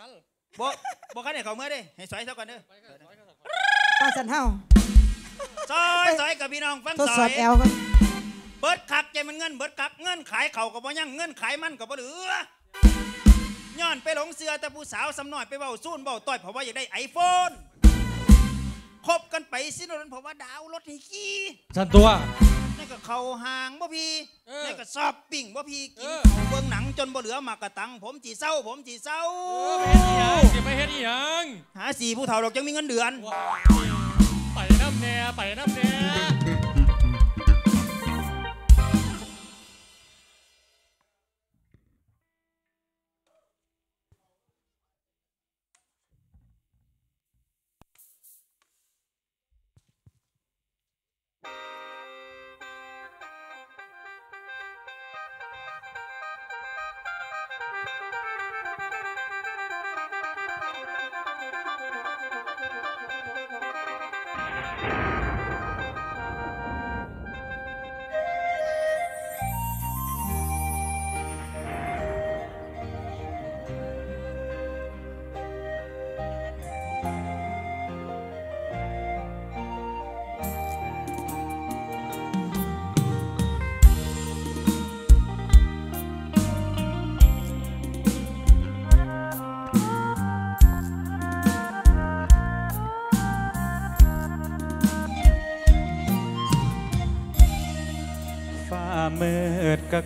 กันบ่บ่คันให้เขาเมื่อเด้ให้ซอยซะก่อนเด้อไปกันไปกันป้าสันเฮาซอยซอยกับพี่น้องฟังทดซสออยบแอลกันเบิดคักใจมันเงินเบิดคักเงินขายเขาก็บ่ยังเงินขายมันก็บ่เหลือย้อนไปหลงเสือแต่ผู้สาวสำน้อยไปเว้าซูนเว้าต้อยเพราะว่าอยากได้ไอโฟนคบกันไปสิโนนเพราะว่าดาวรถให้ขี่สันตัว นี่ก็เข้าห้างบ่พี่เออ นี่ก็ซอบปิ้งบ่พี่กินเออข้าวเบิ่งหนังจนบ่เหลือมากระตัง ผมจีเศร้า ผมจีเศร้าไปเฮ็ดอีหยังจะไปเฮ็ดอีหยังหาสี่ผู้เฒ่าดอกจังมีเงินเดือน ว้ายไปน้ำแน่ไปน้ำแน่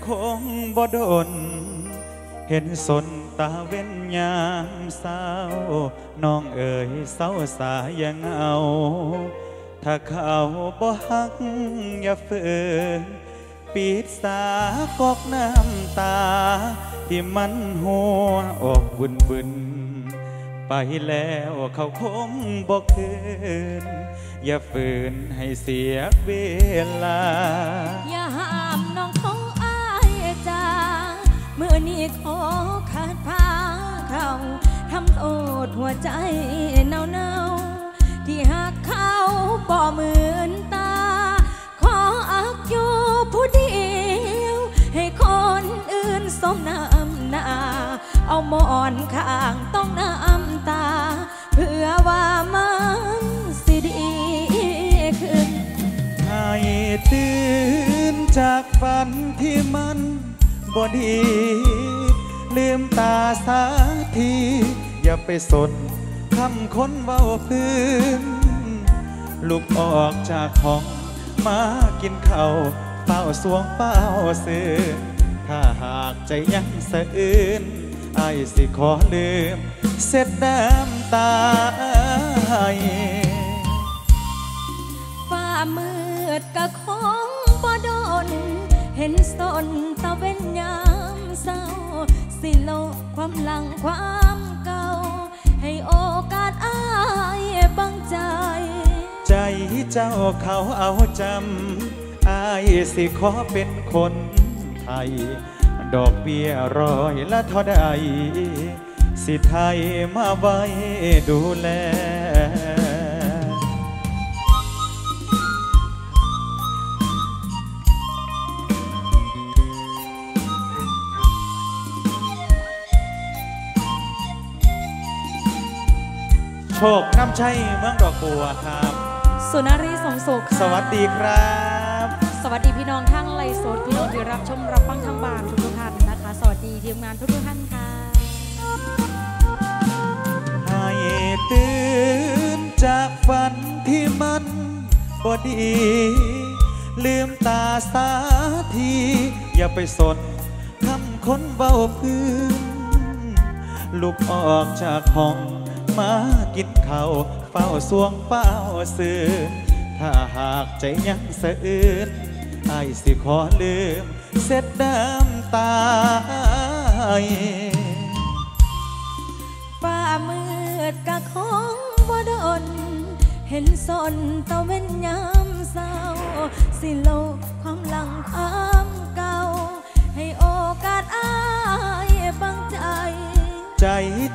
คงบ่ดน เห็นสนตาเว้นยามเศร้า น้องเอ๋ยเศร้าสายยังเอาถ้าเขาบ่หักอย่าฝืนปิดสากอกน้ำตา ที่มันหัวออกบุนบุนไปแล้วเขาคงบ่คืน อย่าฝืนให้เสียเวลา อย่า ขอขาดพาเขาทำโอดหัวใจเนาเนาที่หากเขาบ่เหมือนตา ขออักอยู่ผู้เดียว ให้คนอื่นสมน้ำหน้า เอาหมอนข้างต้องน้ำตา เพื่อว่ามันสิดีขึ้นให้ตื่นจากฝันที่มัน บดี ลืมตาสาที อย่าไปสนคำคนเว้าพื้น ลุกออกจากห้อง มากินข้าวเฝ้าสวงเฝ้าซื้อ ถ้าหากใจยังสะอื้นไอ้สิขอลืม เสร็จน้ำตาฟ้ามืดกะคง ห็นสนตะเว้นยามเศร้า สิโลความหลังความเก่า ให้โอกาสอายบังใจ ใจเจ้าเขาเอาจำอายสิขอเป็นคนไทย ดอกเบี้ยร้อยละเท่าใดสิไทยมาไว้ดูแล คน้ำชัยเมืองดอกบัวครับ สุนารีสมสุขค่ะสวัสดีครับ สวัสดีพี่น้องทั้งไลฟ์สดพี่น้องที่รับชมรับฟังทางบ้านทุกๆท่านนะคะ สวัสดีทีมงานทุกๆท่านค่ะให้ตื่นจากฝันที่มันบ่ดี ลืมตาสาที อย่าไปสนคำคนเบาพื้นลุกออกจากห้อง มากินข้าวเฝ้าสวงเฝ้าซื้อ ถ้าหากใจยังสะอื้นไอ้สิขอลืม เสร็จน้ำตาฟ้ามืดกะคงบ่ดน เห็นสนตะเว้นยามเศร้า สิโลกความหลังความเก่า ให้โอกาสอายบังใจ ใจ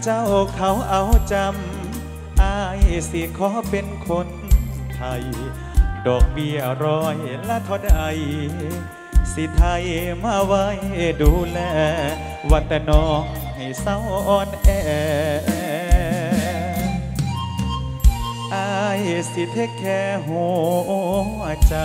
เจ้าเขาเอาจำอายสิขอเป็นคนไทย ดอกเบี้ยร้อยละท่าใดสิไทยมาไว้ดูแล วันแต่น้องให้เศร้าอ่อนแออายสิเทคแค่หัวใจ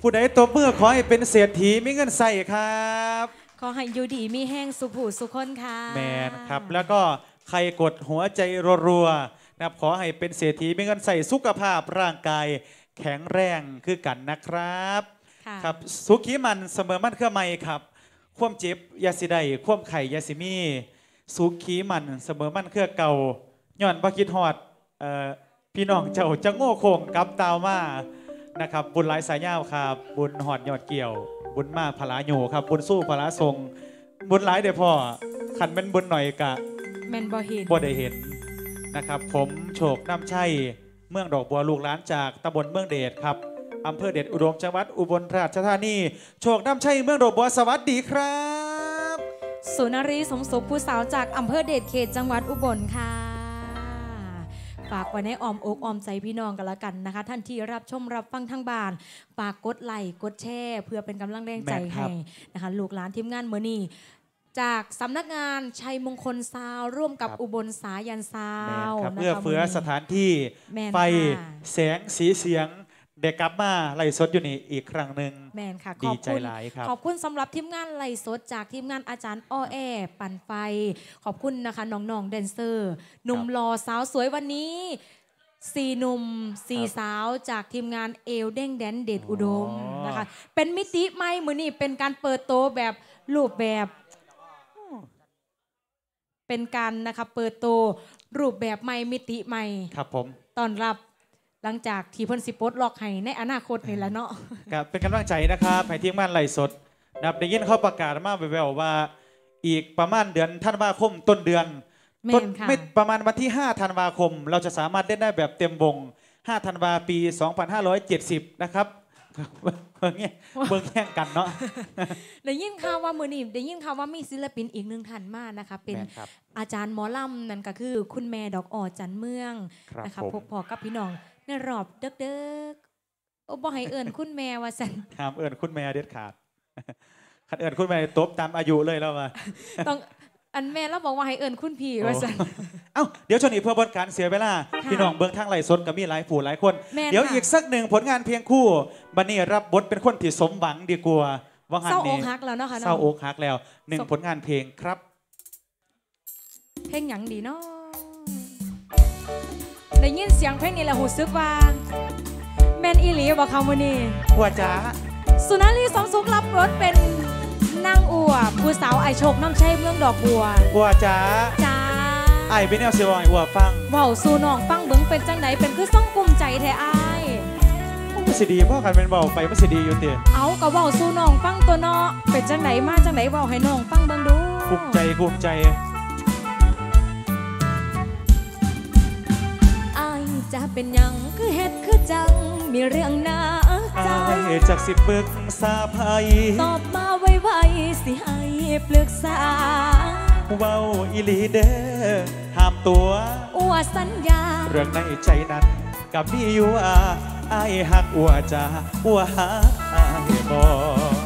ผู้ใดตัวเมื่อขอให้เป็นเศรษฐีมีเงินใส่ครับขอให้อยู่ดีมีแห้งสุผูสุคนค่ะแมนครับแล้วก็ใครกดหัวใจรัวๆนะครับขอให้เป็นเศรษฐีมีเงินใส่สุขภาพร่างกายแข็งแรงคือกันนะครับค่ะครับสุขีมันเสมอมันเครือไม่ครับความเจ็บอยาสิได้ความไข่อยาสิมีสุขีมันเสมอมันเครือเก่าย้อนบ่คิดฮอดเอ่อพี่น้องเจ้าจะโง่โคงกลับตาวมา นะครับ บุญหลายสายยาวครับ บุญหอดยอดเกี่ยว บุญมากพลาโยครับ บุญสู้พลาทรงบุญหลายเดี๋ยวพ่อขันเป็นบุญหน่อยกะแมนบอเห็นบ่ได้เห็นนะครับ ผมโชคน้ำชัยเมืองดอกบัวลูกหลานจากตำบลเมืองเดชครับอำเภอเดชอุดมจังหวัดอุบลราชธานีโชคน้ำชัยเมืองดอกบัวสวัสดีครับ สุนารีสมสุขผู้สาวจากอำเภอเดชเขตจังหวัดอุบลค่ะ ฝากไว้ในอ้อมอกอ้อมใจพี่น้องกันละกันนะคะ ท่านที่รับชมรับฟังทางบ้านฝากกดไลค์กดแชร์เพื่อเป็นกำลังแรงใจแม่นครัให้บนะคะลูกหลานทีมงานเมอนี่จากสำนักงานชัยมงคลซาวร่วมกับครับอุบลสายันซาแมนวครับนะคะเพื่อเฟื้อมื้นี้สถานที่แม่นไฟค่ะแสงสีเสียง เด็กกลับมาไล่สดอยู่นี่อีกครั้งหนึ่งแมนค่ะดีขอบใจคุณหลายครับ ขอบคุณสำหรับทีมงานไล่สดจากทีมงานอาจารย์อ้อแอปั่นไฟ ขอบคุณนะคะน้องๆแดนเซอร์หนุ่มหล่อสาวสวยวันนี้สี่หนุ่มสี่สาวจากทีมงานเอลเด้งแดนเดดอุดมอ๋อ นะคะ เป็นมิติใหม่มือนี่เป็นการเปิดโตวแบบรูปแบบ เป็นการนะคะเปิดโตวรูปแบบใหม่มิติใหม่ ครับผมตอนรับ หลังจากที่เพิ่นสิปลดล็อกให้ในอนาคตนี่แหละเนาะครับเป็นกำลังใจนะครับให้ทีมงานไล่สดนะครับได้ยินเขาประกาศมาแววๆว่า อีกประมาณเดือนธันวาคมต้นเดือนแม่ต้นนค่ะไม่ประมาณวันที่ 5 ธันวาคม เราจะสามารถเล่นได้แบบเต็มวง 5 ธันวาปี 2570 นะครับเบิ่งแย่งเบิ่งแย่งกันเนาะได้ยินข่าวว่ามือนี้ได้ยินข่าวว่ามีศิลปินอีกหนึ่งท่านมานะคะ เป็นแม่นครับอาจารย์หมอลำนั่นก็คือ คุณแม่ดอกออจันเมืองครับนะคะผมพบพอกับพี่น้อง ในรอบเด็กๆโอ้บ่ให้เอิญคุณแม่ว่าสันห้ามเอิญคุณแม่เด็ดขาดขัดเอิญคุณแม่ตบตามอายุเลยแล้วว่าต้องอันแม่เราบอกว่าให้เอิญคุณพี่ว่าสันเอ้าเดี๋ยวช่วงนี้เพื่อบนการเสียเวลาค่ะพี่น้องเบิ้งทางไหลฟ์สดก็มีหลายผู้หลายคนแม่นเดี๋ยวค่ะอีกสักหนึ่งผลงานเพียงคู่บันนี้รับบทเป็นคนที่สมหวังดีกว่าว่าหันเศร้าอนี้กฮักแล้วเนาะค่ะเศร้าอกหักแล้วหนึ่งสมผลงานเพลงครับ เพลงหยังดีเนาะ ได้ยินเสียงเพลงนี้แล้วหูซึกว่าแมนอีหลีบอกคำวันนี้หัวจ้าสุนารีสมสุขรับบทเป็นนางอัวผู้สาวไอโชคน้ำชัยเมืองดอกบัวหัวจ้าจ้าไอ้เป็นแนวเสียวไอ้หัวฟังเว้าสู่น้องฟังเบิงเป็นจังไหนเป็นคือส่องกุมใจแท้อายมันสิดีเพราะกันเป็นเบาไปมันสิดีอยู่เตียเอาก็เว้าสู่น้องฟังตัวเนาะเป็นจังไหนมาจังไหนเว้าให้น้องฟังเบิงดูภูมิใจภูมิใจ จะเป็นหยังคือเฮ็ดคือจัง มีเรื่องน่าใจไอ้จากสิปึกษาภัยตอบมาไวๆสิให้ปรึกษาเว้าอีหลีเด้อห้ามตัวอัวสัญญา เรื่องในใจนั้นกับมีอยู่อาไอ้ายหักอัวจ้าอัวหักไอ้ายบออ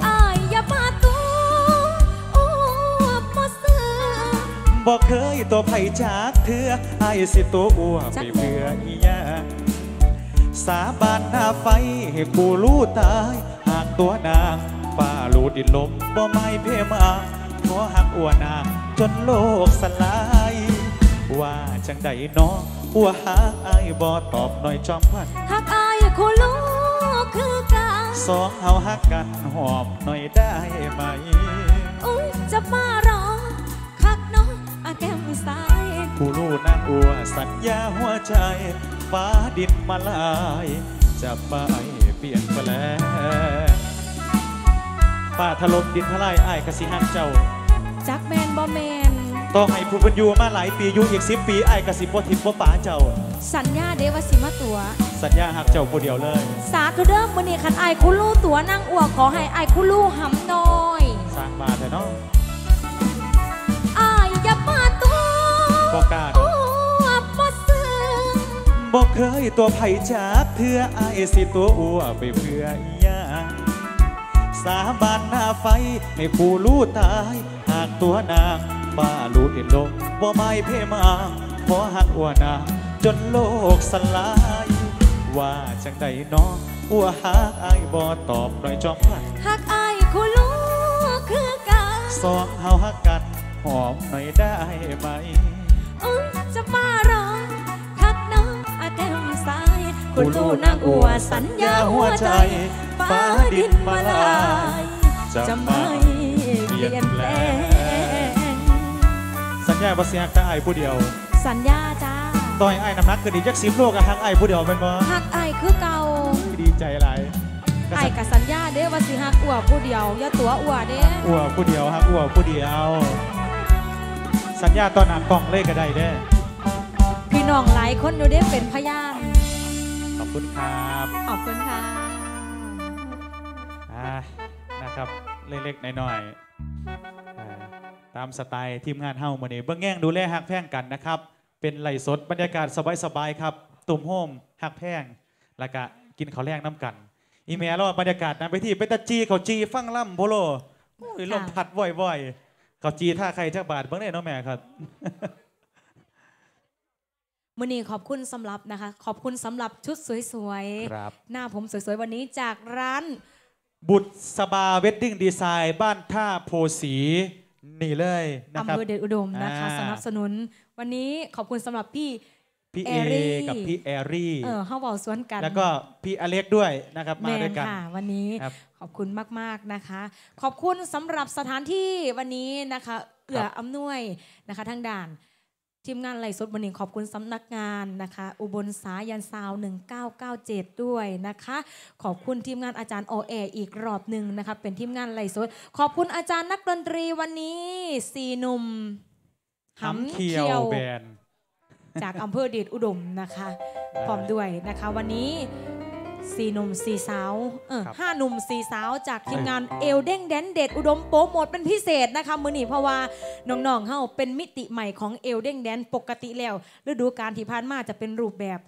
บอกเคยตัวไผ่จากเถื่อไอ้ายสิตัวอัวจักไม่แม่เบื่ออีหยาสาบานหน้าไฟให้กูรู้ตาย หากตัวนางฟ้าลูดดินลมบ่ไม่เพมาขอหักอัวนางจนโลกสลาย ว่าจังใดน้องอัวหาไอ้ายบ่ตอบหน่อยจอมพันหักอายคู่ลูกคือกันสองเฮาหักกันหอมหน่อยได้ไหมอุ้ยจะมารอคักเน้อง อาแก้มซ้ายผู้รู้นางอัวสัญญาหัวใจฟ้าดินมาลาย จะไปเปลี่ยนแปลงป่าถล่มดินทลายอ้ายกสิหักเจ้า จักแมนบ่แมนต้องให้ผู้เป็นอยู่มาหลายปีอยู่อีกสิบปีอ้ายกสิบ่ทิมบ่ป่าเจ้า สัญญาเดว่าสิมาตัว สัญญาหักเจ้าผู้เดียวเลย สาธุเดิมมื้อนี้คันอายคู่ลูตัวนั่งอ้วกขอให้อายคู่ลูหำน้อย สร้างมาเถอะเนาะอายอย่ามาตัว บ่กล้าอัเนาะวบ่ซึ้งบอกเคยตัวไผ่จากเถื่อไอายสิตัวอัวไปเพื่ออีหยังสาบานหน้าไฟให้ผู้รู้ตาย หากตัวนางบ้าลูดเอ็นลงบ่ไม่เพมางขอหักอัวนางจนโลกสลาย ว่าจังใดน้องอัวหากอายบ่ตอบหน่อยจอมพันหักอายคู่ลูกคือกันสองเฮาหักกันหอมหน่อยได้ไหม อุ้ยจะมาร้องทักน้องอาแก้มซ้ายคุณลูกนางอัวสัญญาหัวใจฟ้าดินมาลายจะไม่เปลี่ยนแปลงสัญญาบ่เสียหักแต่อายผู้เดียว สัญญาจ้าต่อยไอ้ายน้ำหนักขึ้นอีกจักสิบโลกอะหักไอ้ายผู้เดียวเป็นบ่หักอายคือเก่าดีใจหลายก็ไอ้สัญกับสัญญาเด้ว่าสิหักอัวผู้เดียวอย่าตัวอัวเด้อ้วผู้เดียวหักอ้วผู้เดียว สัญญาตอนหนังกล่องเลขก็ได้เด้อพี่น้องหลายคนอยู่เด้เป็นพยานขอบคุณครับขอบคุณค่ะอ่านะครับเล็กๆน้อยๆอ่าตามสไตล์ทีมงานเฮ้ามื้อนี้เบิ่งแง่งดูแลหักแพงกันนะครับ เป็นไหลฟ์สดบรรยากาศสบายๆครับตุ่มโฮมหักแพงแล้วก็กินข้าวแรงน้ำกันอีเมลเราบรรยากาศนั้นไปที่เป็นตาจีเขาจีฟังล่ำโพโลโอ้ยลมพัดว่อยๆ เขาจีท่าใครท่าบาทเบิ่งได้เนาะแม่ครับมื่อนี้ขอบคุณสำหรับนะคะ ขอบคุณสำหรับชุดสวยครับ ๆ หน้าผมสวยๆ วันนี้จากร้าน บุตรสบาเวดดิ้งดีไซน์บ้านท่าโพสีนี่เลยนะคอำรับ เภอเดชอุดมนะคะอ่า สนับสนุน วันนี้ขอบคุณสำหรับพี่ พี่เอแอรี่กับพี่แอรี่เออเฮาเบาสวนกัน แล้วก็พี่อเล็กด้วยนะครับแมมาด้วยนกันค่ะวันนี้ครับขอบคุณมากๆนะคะ ขอบคุณสำหรับสถานที่วันนี้นะคะเอื้ออำนวยนะคะทางด่านทีมงานไลฟ์สดวันนี้ขอบคุณสำนักงานนะคะ อุบลสายันซาว 1997 ด้วยนะคะ ขอบคุณทีมงานอาจารย์โอเออีกรอบหนึ่งนะคะเป็นทีมงานไลฟ์สดขอบคุณอาจารย์นักดนตรีวันนี้สี่หนุ่มหำเคียวแบน จากอำเภอเดชอุดมนะคะพร้อมด้วยนะคะ วันนี้สี่หนุ่มสี่สาวเออครับห้าหนุ่มสี่สาวจากทีมงานเอลเด้งแดนเดชอุดมโปรโมทเป็นพิเศษนะคะมือนี้เพราะว่าน้องๆเฮาเป็นมิติใหม่ของเอลเด้งแดนปกติแล้วฤดูกาลที่ผ่านมาจะเป็นรูปแบบ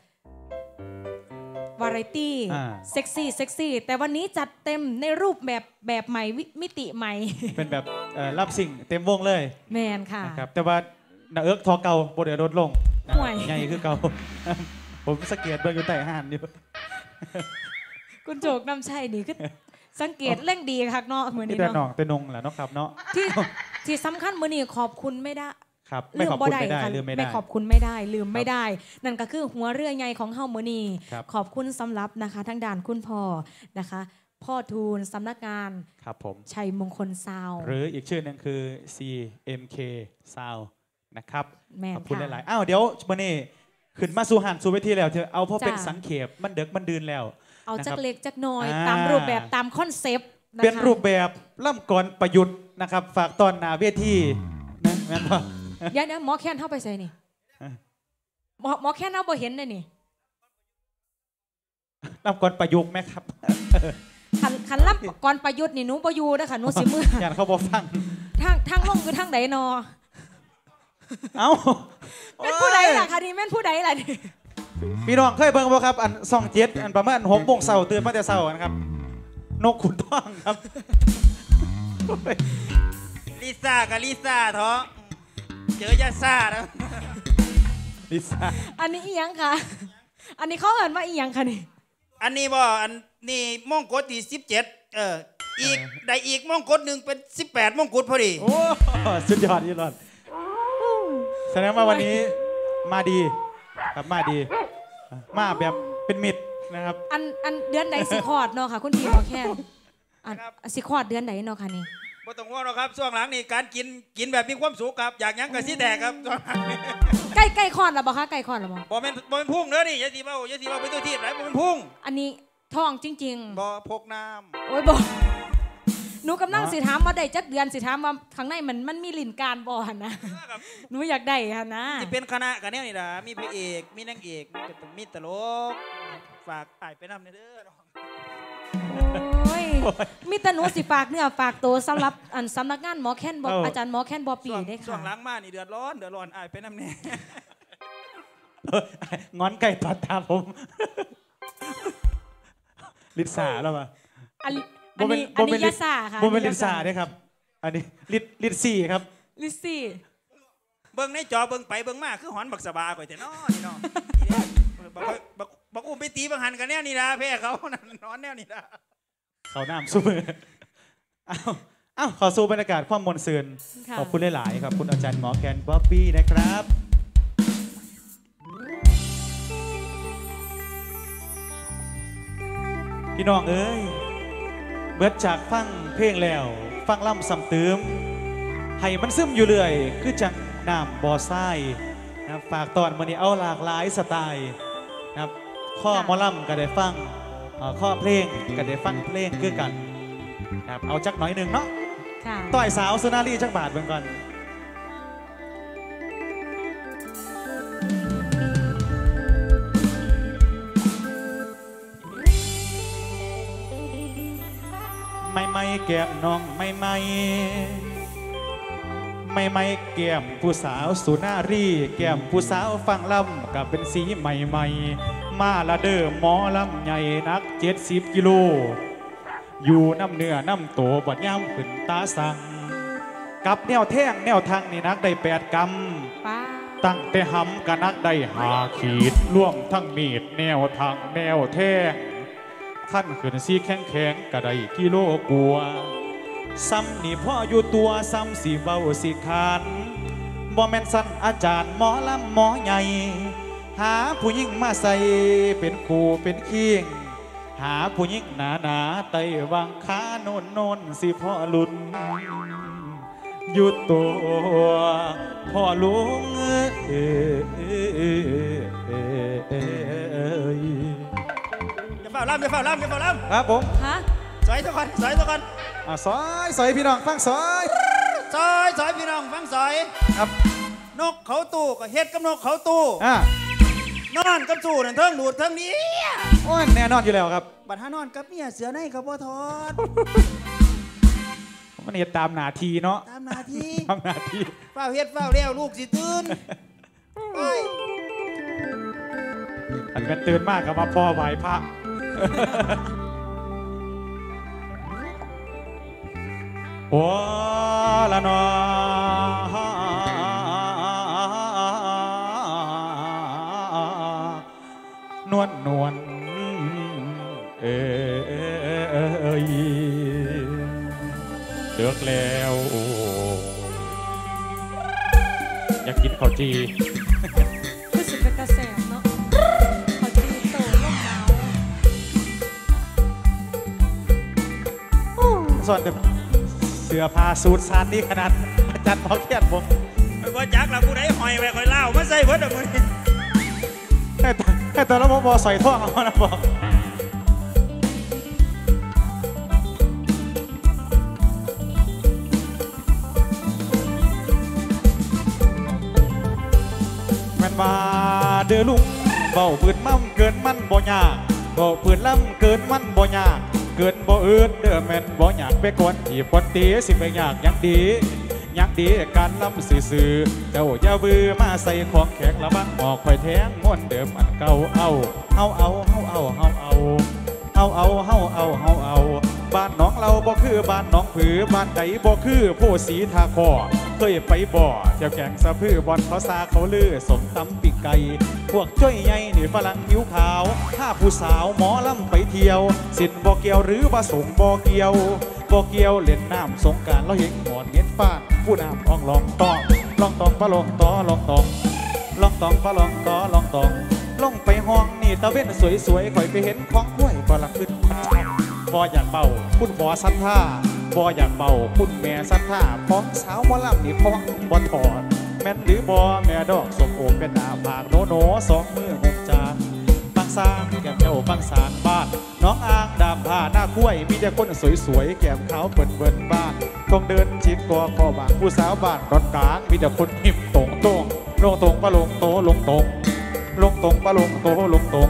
วาไรตี้อ่าเซ็กซี่เซ็กซี่แต่วันนี้จัดเต็มในรูปแบบแบบใหม่วิมิติใหม่ เป็นแบบเอ่อรับสิ่งเต็มวงเลย แมนค่ะนะครับแต่ว่านาเอิร์กทอเก่าบไดลดลง ห่วยใหญ่คือเก่าผมสังเกตเบิ่งอยู่ใต้ห่านอยู่ คุณโจกนำชัยนี่คือสังเกตเร่งดีคักเนาะเหมือนที่นี้แต่หนอเนาะงแต่นงแหละเนาะครับเนาะที่ที่สำคัญมือนี้ขอบคุณไม่ได้ครับไม่ขอบคุณไม่ได้ค่ะลืมไม่ไม่ได้ขอบคุณไม่ได้ลืมไม่ได้ นั่นก็คือหัวเรือใหญ่ของเฮามือนี้ครับขอบคุณสำหรับนะคะทางด่านคุณพ่อนะคะพ่อทูลสำนักงานครับผมชัยมงคลซาวหรืออีกชื่อหนึงคือ CMK Sound นะครับแม่นขอบคุณหค่ะลายๆอ้าวเดี๋ยวมื่อนี้ขึ้นมาสู่หันสู่เวทีแล้วเธอเอาเพราะจ้ะเป็นสังเขปมันเด็กมันดืนแล้ว เอานะคจัรักบเล็กจักน้อยอ่าตามรูปแบบตามคอนเซปต์นะคะเป็นรูปแบบล่ำกรประยุทธ์นะครับ ฝากตอนหนาเวทีนะแม่นบ่เดี๋ยวเดี๋ยวหมอแค้นเข้าไปใส่นี่อะหมอหมอแค้นเอาบ่เห็นเลยนี่ล่ำกรประยุกต์ไหมครับขันขันรับก่อนประยุทธ์นี่หนูบ่อยู่เด้อค่ะหนูสิมืออย่างเขาบอกฟังทางทางลงคือทางใดนอ เอ้าแม่นผู้ใดล่ะคะนี่แม่นผู้ใดล่ะนี่พี่น้องเคยเบิ่งบ่ครับอันซองเจ็ดอันประมาณหกโมงเช้าตื่นมาแต่เช้านะครับ นกขุนทองครับลิซ่ากับลิซ่าท้อะเจอยาซ่าแล้วลิซ่าอันนี้อีหยังคะอันนี้เขาเอ่นว่าอีหยังคะนี่อันนี้บ่อันนี่มงกุฎที่สิบเจ็ดเอออีกได้อีกมงกุฎหนึ่งเป็นสิบแปดมงกุฎพอดีโอ้สุดยอดยี่หลอดแส ดงว่าวันนี้มาดีครับมาดี มาแบบเป็นมิตรนะครับ อันอันเดือนใดสิคลอดเนาะค่ะ คุณพี่หมอแค้นอันสิคลอดเดือนใดเนาะค่ะนี่บ่ต้องห่วงหรอกครับช่วงหลังนี่การกินกินแบบมีความสุขครับ อยากหยังก็สิแตกครับช่วงหลังนี่ใกล้ใกล้คลอดแล้วบ่คะใกล้คลอดแล้วบ่บ่แม่นบ่แม่นพุ่งเด้อนี่อย่าสิเว้าอย่าสิเว้าไปตัวที่ไหนบ่แม่นพุ่งอันนี้ท้องจริงบ่พกน้ำ ๆโอ้ยบ่ หนูกำลังสิถามว่าได้จักเดือนสิถามว่าข้างในมันมันมีลิ้นการบ่หั่นนะครับหนูอยากได้หั่นนะสิเป็นคณะกันแนวนี่ล่ะมีพระเอกมีนางเอกมีก็ต้องมีตลกฝากอ้ายไปนำเด้อน้องโอ้ยมีแต่หนูสิฝากเนื้อฝากตัวสำหรับอันสำนักงานหมอแค้นบ่เอ้าอาจารย์หมอแค้นบ่ปีช่วงได้ช่วงหลัค่ะงมานี่เดือดร้อนเดือดร้อนอ้ายไปนำแน่เอองอนไก่ตอดตาผมลิซ่าแล้วป่ะ อันอันนี้อันนี้ยาซาค่ะโมเป็นลิซ่าเด้ครับ อันนี้ลิลิซี่ครับ ลิซซี่เบิ่งในจอเบิ่งไปเบิ่งมาคือหอนบักสบาข่อยแต่น้อนี่น้อบักบักบักอุ้มไปตีบังหันกันแน่นี่นะแพ้เขานั่นนอนแน่นี่นะเขาน้ำสู้มือเอ้าเอ้าขอสู้บรรยากาศความมนต์ซืนค่ะขอบคุณหลาย ๆ ครับ คุณอาจารย์หมอแคนบ๊อบบี้นะครับพี่น้องเอ้ย เบิดจากฟังเพลงแล้ว ฟังล่ำสำตืมให้มันซึมอยู่เรื่อย คือจังน้ำบ่อทรายนะครับฝากตอนมันนี้เอาหลากหลายสไตล์นะครับข้อหมอล่ำก็ได้ฟังเอ่อข้อเพลงก็ได้ฟังเพลงคือกันนะครับเอาจักหน่อยหนึ่งเนาะค่ะต่อยสาวสุนารีจักบาทเบิ่งก่อน ไม่ไม่แก้มน้องไม่ไม่ไม่ไม่แก้มผู้สาวสุนารี แก้มผู้สาวฟังลำกับเป็นสีใหม่ใหม่ๆมาละเด้อหมอลำใหญ่นักเจ็ดสิบกิโล อยู่น้ำเนื้อน้ำโตบดย่ำขึ้นตาสั่งกับแนวแท่งแนวทางนี่นักได้แปดกำป้าตั้งแต่หำกับนักได้หาขีดร่วมทั้งมีดแนวทางแนวแท่ง ขั้นขึ้นสีแข็งแข็งๆก็ไดกิโลกัวซ้ำนี่พ่ออยู่ตัวซ้ำสีเบาสีขานบ่แม่นสั้นอาจารย์หมอลำหมอใหญ่ หาผู้หญิงมาใส่เป็นครูเป็นเคียงหาผู้หญิงหนาหนาไตวางขาโนนโน่นสิพ่อลุนอยู่ตัวพ่อลุงเอ้ยจะเฝ้าล่ำจะเฝ้าล่ำจะเฝ้าล่ครับผมฮะำสอยทุกคนสอยทุกคนอะซอยซอยพี่น้องฟังซอยซอยซอยพี่น้องฟังซอย ครับนกเขาตู้ก็เฮ็ดกับนกเขาตู้อะนอนกับสู้นั่นเทิงดูดเทิงนี้โอ้ยแน่นอนอยู่แล้วครับบัดหานอนกับเมียเสือในเขาบ่ทอดมันเฮ็ดตามหนาทีเนาะตามหน้าที่ทำหนาทีเฝ้าเฮ็ดเฝ้าเลี้ยวลูกสิตื่นไปอันกันตื่นมากกับมาพ่อไหวพระ โอ้ละนอนวลนวลเอ้ยเลือกแล้วอยากกินข้าวจี โอ้ส่วนแต่เสื้อผ้าสูทซานนี่ขนาดอาจารย์พอเขียนผมไปบ่จักละผู้ใดหอยไว้คอยเล่ามาใส่เบิดอะมื้อนี้แค่ตอนแค่ตอนเราบอใส่ท่อเอานะบอกแม่นว่าเดือลุงเบาปืนมั่มเกินมันบ่ยากเบาปืนล่ำเกินมันบ่ยาก เกินบ่อื่นเด้อแม่นบ่อยากไปกวนที่ปนตีสิไปอยากยังดียังดีการลำสื่อเจ้าอย่าบือมาใส่ของแข็งละบังออกคอยแทงม้วนเดิมอันเก่าเอาเฮาเอาเฮาเอาเฮาเอาเฮาเอาเฮาเอาเฮาเอาบ้านน้องเราบ่คือบ้านน้องผือบ้านใดบ่คือผู้สีทาคอเคยไปบ่อเจ้าแกงสะพือบอลเขาซาเขาลือสมตำปีกไก่ พวกจ้อยใหญ่นี่ฝรั่งผิวขาว ถ้าผู้สาวหมอลำไปเที่ยว สิทธิ์บ่เกี่ยวหรือว่าสงบ่เกี่ยวบ่เกี่ยวเล่นน้ำสงการเราเห็นหมอนเห็นฟ้าผู้น้ำอ่องลองตองลองตองปะลองตอลองตองลองตองปะลองตอลองตองลงไปห้องนี่ตะเว้นสวยๆคอยไปเห็นของห้วยบ่ละขึ้นมันชักบ่อยากเบาคุณหมอสัทธาบ่อยากเบาคุณแม่สัทธาของสาวหมอลำนี่ของบ่ถอด แม่นหรือบ่แม่ดอกสมโอเป็นหน้าผากโนโนสองมือหกจานบางสางแก้มเจ้าบางสางบ้าน น้องอ่างดามผ้าหน้าคุ้ยมีแต่คนสวยๆแก้มขาวเปิดเปิดบ้านต้องเดินชิดกอคอบางผู้สาวบ้านรถกลางมีแต่คนหิมตรงตรงลงตรงปะลงโตลงตรงลงตรงปะลงโตลงตรง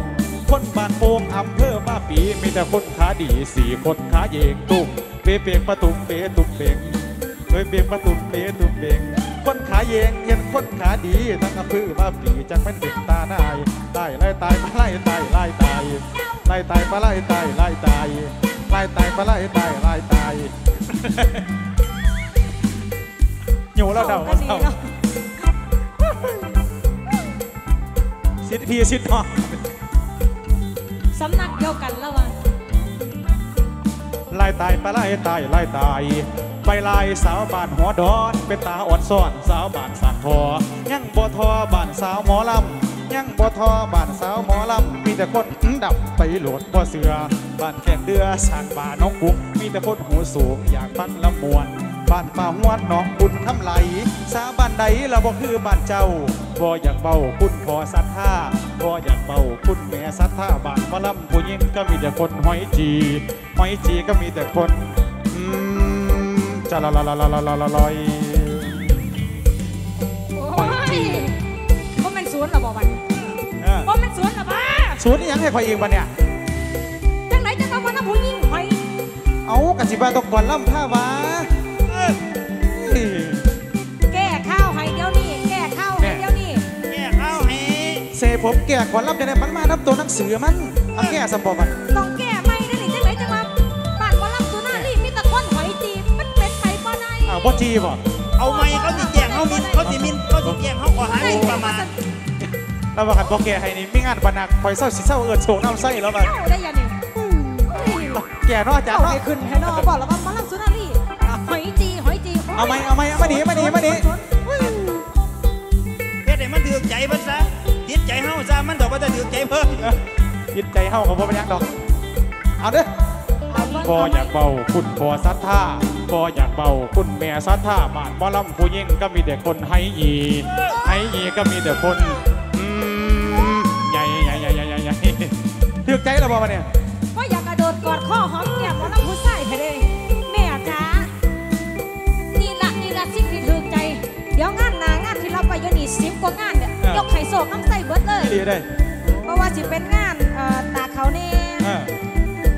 คนบ้านโป่งอำเภอมาปีมีแต่คนขาดีสี่คนขาเยงตุ้มเปเปียงประตุมเปตุมเปงเคยเปียงประตุมเปตุมเปง คนขาเยงเห็นคนขาดี ทั้งอำเภอมาปีจังเป็นเด็กตาหนายตายไล่ตายมาไล่ตายไล่ตายไล่ตายมาไล่ตายไล่ตายไล่ตายมาไล่ตายไล่ตายอยู่แล้วเดาเข้ากันดีเดาเนาะสิทธิ์พี่สิทธิ์น้องสำนักเดียวกันแล้วว่ะไล่ตายมาไล่ตายไล่ตาย ไปไล่สาวบ้านหัวดอน เป็นตาอ่อนซ่อนสาวบ้านสันทอยังบ่ทอบ้านสาวหมอลำยังบ่ทอบ้านสาวหมอลำมีแต่คนดับไปโหลดบ่เสือบ้านแก่นเดือสางบ้านน้องกุ๊กมีแต่คนหูสูงอยากฟันละมวนบ้านป่าหวนหนองบุญทำไหล สาบ้านใดละบ่คือบ้านเจ้าบ่อยากเบาคุณพอศรัทธาบ่อยากเบาคุณแม่ศรัทธาบ้านหมอลำผู้หญิงก็มีแต่คนหอยจีหอยจีก็มีแต่คน จะลอยลอยลอยลอยลอยโอ้ยว่ามันสวนหรอบอบันว่ามันสวนหระบาสวนนี่ยังให้คอยเองปะเนี่ยจังไหนจะต้องมาทำผู้หญิงไอยเอากระสิบาตกก่อนล่ำผ้าวะแก่ข้าวให้เดียวนี้แก่ข้าวให้เดียวนี้แก่ข้าวให้เซผมแก่ก่อนล่ำจะได้มันมารับตัวหนังสือมันเอาแก่สมบัติต้องแก่ บ่จีบ่เอาไหมเขาสิแจ้งเขามินเขาสิมินเขาสิแจ้งเขาขอหาหมิ่นประมาทเราบอกกันบ่แก่ให้นี่มีงานปนักคอยเศร้าสิเศร้าเอิดโศกน้ำไส้แล้วมันเจ้าได้ยังนี่แก่เนาะจ้าเอาเนาะให้ขึ้นให้นอบอกแล้วว่ามาลำสุนารีหอยจีหอยจีเอาไหมเอาไหมเอามาหนีมาหนีมาหนีเฮ็ดให้มันถือใจเพิ่นซะติดใจเฮาซะมันดอกบ่จะถือใจเพิ่นยิดใจเฮากับบ่เป็นหยังดอกเอาเด้อพออยากเบาคุณพอศรัทธา พออยากเบาคุณแม่ศรัทธาบานหมอลำผู้หญิงก็มีแต่คนให้อีให้อีก็มีแต่คนอืมใหญ่ใหญ่ใหญ่ใหญ่ใหญ่ใหญ่ถือใจแล้วบ่วะเนี่ยว่าอยากกระโดดกอดข้อหอมแก้มว่าน้ำผู้ชายแท้เลยแม่จ๋านี่ละนี่ละสิ่งที่ถูกใจ เดี๋ยวงานหนางานที่เราไปยนี่สิบกว่างานเนี่ยยกไข่โศกน้ำใส่เบิดเลยดีได้เพราะว่าสิเป็นงานตาเขาแน่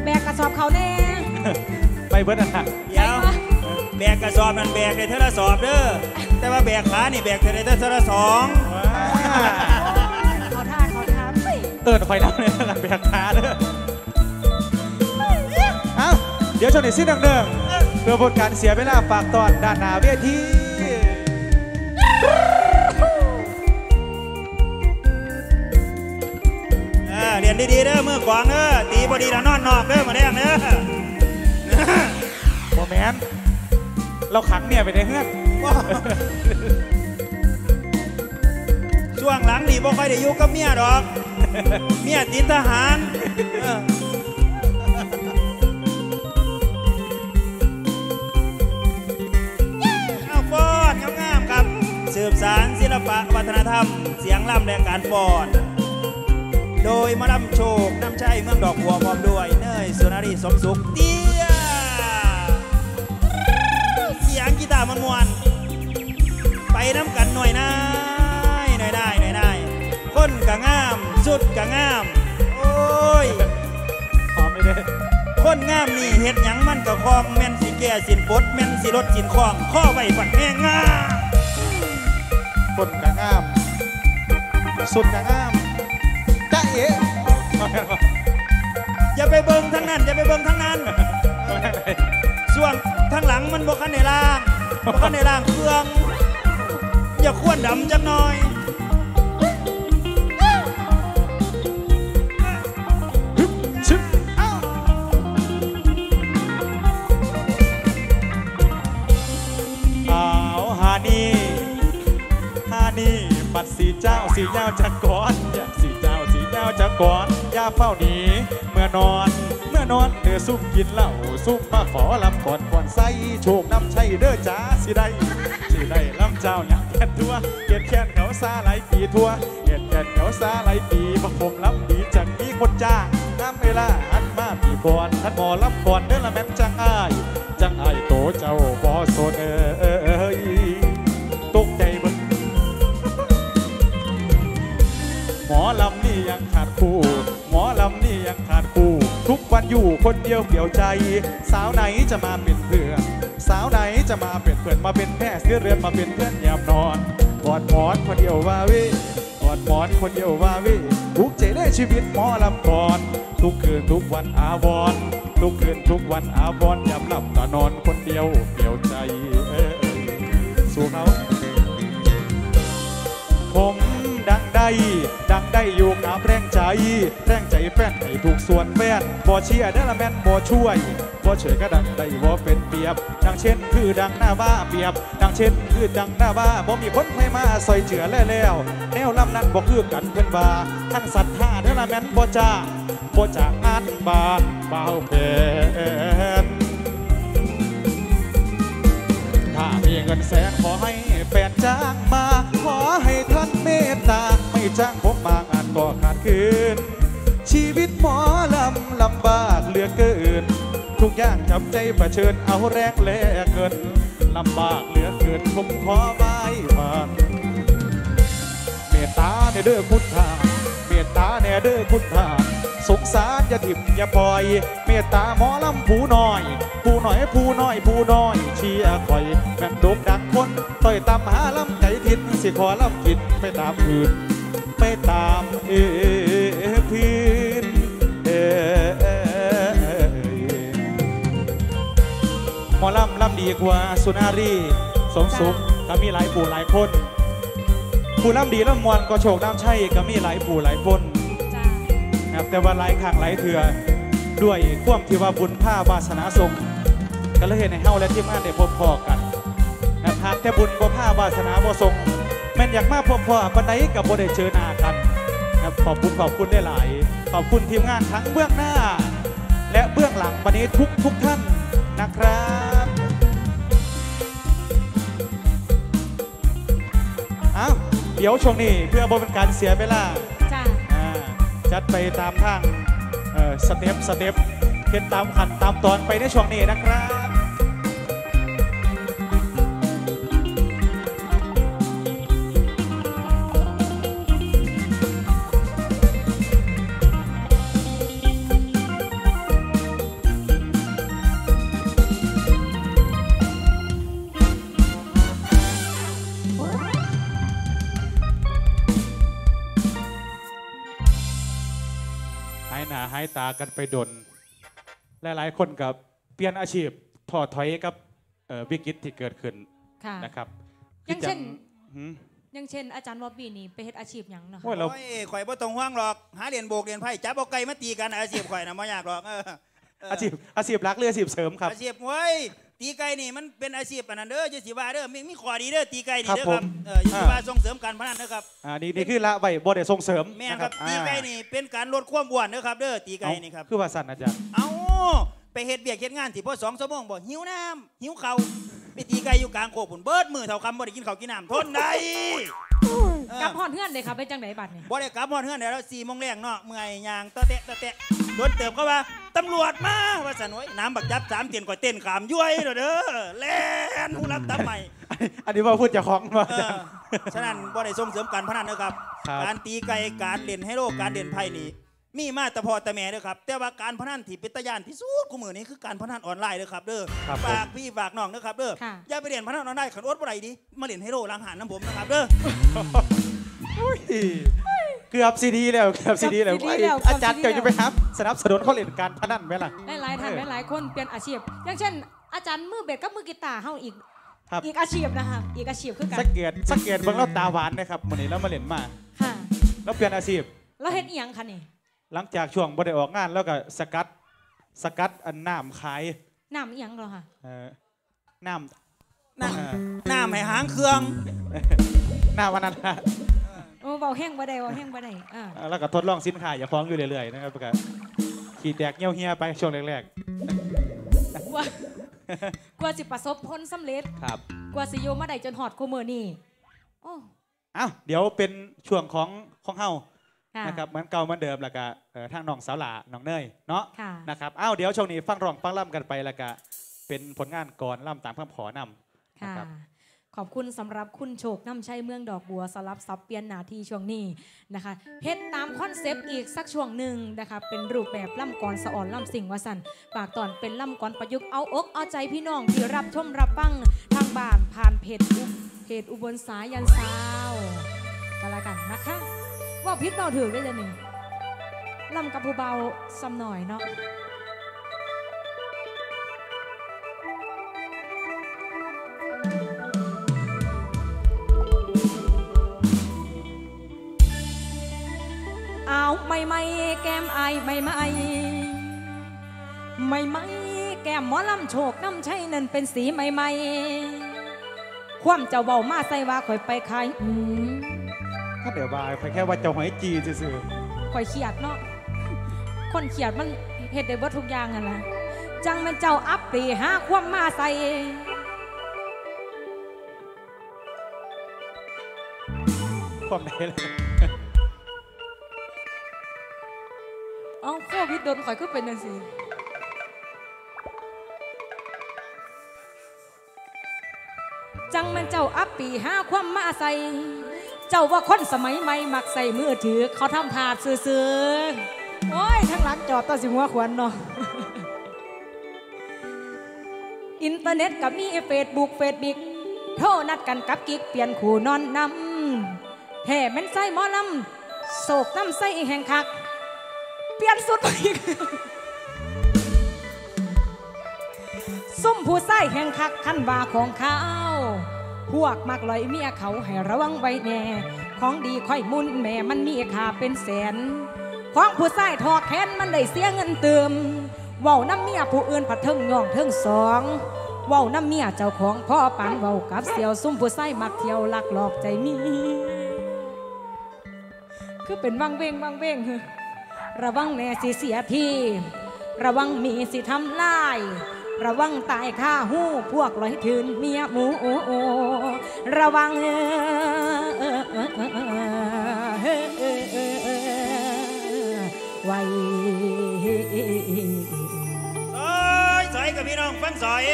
แบกกระสอบเขาแน่ไปเบิดอะเดี๋ยว แบกกระสอบนั่นแบกได้เท่าละสอบเด้อแต่ว่าแบกขานี่แบกได้เท่าละสองเขาท่าเขาท่าเฮ้ยเอินไฟน้ำเนี่ยกันแบกขาเด้อเอ้าเดี๋ยวชนอีกสิ้นเดิมๆเพื่อพดการเสียเวลาฝากตอนด้านหน้าเวทีเออเรียนดีๆเด้อมือกวางเด้อตีบ่ดีแล้วนอนนอกเด้อมาแดงเด้อโมแมน เราขังเนี่ยไปในเฮือนช่วงหลังนี่บ่ค่อยได้อยู่กับเมียดอก เมียติดทหารเออเอาฟ้อนงามๆครับ สืบสารศิลปะวัฒนธรรม เสียงล่ำและการฟ้อนโดยมาลำโชค น้ำชัยเมืองดอกบัวพร้อมด้วย เนยสุนารีสมสุขเตี้ย ตาร์มันมวนๆไปน้ำกันหน่อยนายหน่อยได้หน่อยได้คนกะงามสุดกะงาม โอ้ยหอมไม่ได้คนงามนี่เฮ็ดหยังมันก็คลองแม่นสิแก่สินปลดแม่นสิลดสินคลองข้อไว้ฝันแม่งงามคนกะงาม สุดกะงามจ้าเอ๋อย่าไปเบิ่งทั้งนั้นอย่าไปเบิ่งทั้งนั้นส่วนทางหลังมันบ่คันในล่าง บ่คันในล่างเครื่อง อย่าควนดำจังหน่อยเอ้าวฮานี่ฮานี่ปัดสีเจ้าสีเจ้าจะก่อน อย่าสีเจ้าสีเจ้าจะก่อน อย่าเฝ้าหนีเมื่อนอน นอนเดือซุ่มกินเหล้าซุ่มมาขอลำก่อนก่อนใส่โชคน้ำชัยเด้อจ้าสิได้สิได้ลำเจ้าอยากแค่ทั่วเกียดแค้นเขาซาหลายปีทั่วเกียดแค้นเขาซาหลายปีพระผมลำดีจังมีคนจ้าน้ำเวลาอันมาปีบอนท่านหมอลำบอนเด้อละแม่นจังอายจังอายโตเจ้าบ่โสดเอ้ยตกใจเบิ่งหมอลำนี่ยังขาดคู่หมอลำนี่ยังขาดคู่ ทุกวันอยู่คนเดียวเกี่ยวใจ สาวไหนจะมาเป็นเพื่อน สาวไหนจะมาเป็นเพื่อนมาเป็นแม่เสื้อเรือนมาเป็นเพื่อนยามนอนกอดหมอนคนเดียวว่าวิกอดหมอนคนเดียวว่าวิทุกใจได้ชีวิตหมอลำก่อนทุกคืนทุกวันอาวรณ์ทุกคืนทุกวันอาวรณ์ยามหลับตานอนคนเดียวเปลี่ยวใจ เอ้ยสู้เขาผม ได้ ดังได้อยู่กับแรงใจ แรงใจแฟนให้ถูกส่วนแฟนบ่เชียร์ได้ละแม่นบ่ช่วยบ่เฉยก็ดังได้บ่เป็นเปียบ ดังเช่นคือดังหน้าบ้าเปียบ ดังเช่นคือดังหน้าบ้าบ่มีคนให้มาซอยเจือแล้วแล้วแนวลำนั้นบ่คือกันเพิ่อนว่าทั้งศรัทธาได้ละแม่นบ่จ้าบ่จากงานบานเบาแผ่น มีเงินแสนขอให้แฟนจ้างมา ขอให้ท่านเมตตา ไม่จ้างผมบางอันก็ขาดคืน ชีวิตหมอลำลำบากเหลือเกิน ทุกอย่างจับใจเผชิญเอาแรงแลกเงินลำบากเหลือเกินผมขอไม้ผ่านเมตตาเนเด้อคุณทา ตตาเนเด้อคุณทาสงสารอย่าถิ่มอย่าปล่อย เมตตาหมอลำผู้น้อย ผู้น้อยผู้น้อยผู้น้อยเชียร์คอยแม่นโด่งดังคนต่อยตามหาลำใจทิศสิขอลำกินไปตามพื้นไปตามเอพื้นเอหมอลำลำดีกว่าสุนารีสมสุขก็มีหลายผู้หลายคน ผู้ล่ำดีล่ำมวลก็โชคน้ำชัยก็มีหลายผู้หลายคนจ้านะครับแต่ว่าหลายครั้งหลายเถื่อด้วยความที่ว่าบุญผ้าวาสนาทรงก็เลยเห็นในเฮาและทีมงานได้พบพอกันนะครับแต่บุญบ่ผ้าวาสนาบ่ทรงแม่นอยากมาพบพอปันใดกับบ่ได้เจอหน้ากันนะครับขอบคุณขอบคุณได้หลายขอบคุณทีมงานทั้งเบื้องหน้า และเบื้องหลังวันนี้ทุกทุกท่านนะครับ เดี๋ยวช่วงนี้เพื่อบ่เป็นการเสียเวลาจ้าอ่าจัดไปตามทางเอ่อสเต็ปสเต็ปเห็นตามขันตามตอนไปในช่วงนี้นะครับ กันไปดน หลายๆ คนกับเปลี่ยนอาชีพถอดถอยกับเอ่อวิกฤตที่เกิดขึ้นค่ะ นะครับอย่างเช่น หืม อย่างเช่น อาจารย์วอบบี้นี่ไปเฮ็ดอาชีพหยังเนาะโอ้ยเรา โอ้ยข่อยบ่ต้องห่วงหรอก หาเหรียญโบกเหรียญไพ่จับเอาไก่มาตีกันอาชีพข่อยน่ะบ่ยากหรอกเออเอาชีพอาชีพรักหรืออาชีพเสริมครับ อาชีพเว้ย ตีไก่นี่มันเป็นอาชีพอันนั้นเด้อจะสิว่าเด้อมีมีข้อดีเด้อตีไก่นี่เด้อคครัรับบผมเออจะสิอ่าว่า ส่งเสริมการพนันเด้อครับอ่านี่นี่คือละไว้บ่ได้ส่งเสริมแม่นนะครับตีไก่อ่านี่เป็นการลดความอ้วนเด้อครับเด้อตีไก่เอ้านี่ครับ คือว่าสั่นอาจารย์เอาไปเฮ็ดเบียกเฮ็ดงานที่พอสองชั่วโมงบ่หิวน้ำหิวข้าวไปตีไก่อยู่กลางโคกพุ่นเบิดมือเท่าคำบ่ได้กินข้าวกินน้ำทนได้เออ กลับฮอดเฮือนเลยค่ะไปจังไดบัดนี่บ่ได้กลับฮอดเฮือนได้แล้ว4โมงแรงเนาะเมื่อยย่างตะแตะตะแตะโดนเติมเข้าว่าตำรวจมาว่าซั่นโอ้ยน้ำบักจับสามเตียนก่อยเต้นขามย้วยเด้อเด้อแล่นผู้รับตามใหม่อันนี้ว่าพูดจะคล้องว่าเออาจารอย์ฉะนั้นบ่ได้ส่งเสริมการพนันนะครับครับการตีไก่การเล่นไฮโลการเล่นไพ่นี่ มีมาแต่พอแต่แม่เด้อครับ แต่ว่าการพนันที่เป็นตะยานที่สุดกูมือนี้คือการพนันออนไลน์เด้อครับเด้อครับผม ฝากพี่ฝากน้องเด้อครับเด้อค่ะ อย่าไปเล่นพนันออนไลน์ขันอดบ่ได้ดิมาเล่นไฮโลล้างหานน้ำผมนะครับเด้ออุ้ยเกือบซีดีแล้วเกือบซีดีแล้วเกือบ CD แล้วอาจารย์เกืเกี่อยบ CD จะไปครับสนับสนุนเขาเล่นการพนันไหมล่ะ หลายๆท่านเออหลายๆคนเปลี่ยนอาชีพ อย่างเช่น อาจารย์มือเบสกับมือกีตาร์เฮาอีก ครับ อีกอาชีพนะคะอีกอาชีพคือกันสังเกตสังเกตเบิ่งเราตาหวานนะครับวันนี้เรามาเล่นมาค่ะ แล้วเปลี่ยนอาชีพแล้วเฮ็ดอีหยังคะนี่ หลังจากช่วงบ่ได้ออกงานแล้วก็สกัดสกัดอันน้ำขายน้ำอีหยังเหรอคะเอ่อน้ำน้เอ่อำน้ำให้หางเครื่องน้ำวันนั้นนะโอ้เบาแห้งบ่ได้เบาแห้งบ่ได้อ่าแล้วก็ทดลองสินค้าอย่าฟ้องอยู่เรื่อยๆนะครับแล้วก็ขี่แตกเงี้ยวเฮียไปช่วงแรกกว่ากว่าสิประสบผลสำเร็จ ๆครับ กว่าสิอยู่มาได้จนฮอดคู่มื้อนี้โอ้ อ้าวเดี๋ยวเป็นช่วงของของเฮาค่ะ นะครับเหมือนเก่าเหมือนเดิมแล้วก็เอ่อทางน้องสาวหลาน้องเนยเนาะค่ะนะครับอ้าวเดี๋ยวช่วงนี้ฟังร้องฟังล่ำกันไปแล้วก็เป็นผลงานก่อนล่ำตามคำขอนำนะค่ะครับขขอบคุณสำหรับคุณโชคน้ำชัยเมืองดอกบัวสลับซับเปลี่ยนหนาทีช่วงนี้นะคะเฮ็ดตามคอนเซปต์อีกสักช่วงหนึ่งนะคะเป็นรูปแบบล่ำกรสะอ่อนล่ำสิ่งวสันปากตอนเป็นล่ำกรประยุกต์เอาอกเอาใจพี่น้องที่รับชมรับฟังทางบ้านผ่านเพจอุเพจอุบลสายันซาวกันละกันนะคะ ว่าพิษเบาถือได้เลยหนึ่ลำกับผู้เบาซำหน่อยเนาะเอาไม่ไม่แก้มไอไม่ไม่ไม่ไม่แก้มหมอลำโชคน้ำใช่นั่นเป็นสีใหม่ใหม่ความเจ้าเบามาใส่ว่าข่อยไปขายอืม ถ้าเดี๋ยวบายไปแค่ว่าเจะหอยจีซื่อข่อยเขียดเนาะ คนเขียดมันเฮ็ดได้เบิดทุกอย่างอะนะจังมันเจ้าอัปปีหาความมาใส่ๆความใดเลยเอาโควิดโดนข่อยก็เป็นนั่นสิจังมันเจ้าอัปปีหาความมาใส่ เจ้าว่าคนสมัยใหม่มักใส่มือถือ เขาทำถาดซื้อๆโอ้ยทั้งหลังจอต่อสิหัวขวัญเนาะอินเทอร์เน็ตกับมีเฟซบุ๊กเฟซบิ๊กโทรนัดกันกับกิ๊กเปลี่ยนขู่นอนนำแห่แม่นไส้หมอลำโศกน้ำไส้แห่งคัก เปลี่ยนสุดไปอีกซุ่มผู้ไส้แห่งคักขั้นว่าของเขา พวกมักลอยเมียเขาให้ระวังไว้แน่ ของดีค่อยมุนแม่มันมีค่าเป็นแสน ของผู้ไส้ทอแขนมันได้เสียเงินเติมเว้าน้ำเมียผู้อื่นผัดเทิงย่องเทิงสองเว้าน้ำเมียเจ้าของพ่อปานเว้ากับเสียวซุ่มผู้ไส้มักเที่ยวลักหลอกใจมี คือเป็นวังเวงวังเวงระวังแน่สิเสียที ระวังมีสิทำลาย ระวังตายข้าหู้พวกลอยถืนเมียหมูระวังเออไว้เอ้ยสอยกับพี่น้องฟังสอย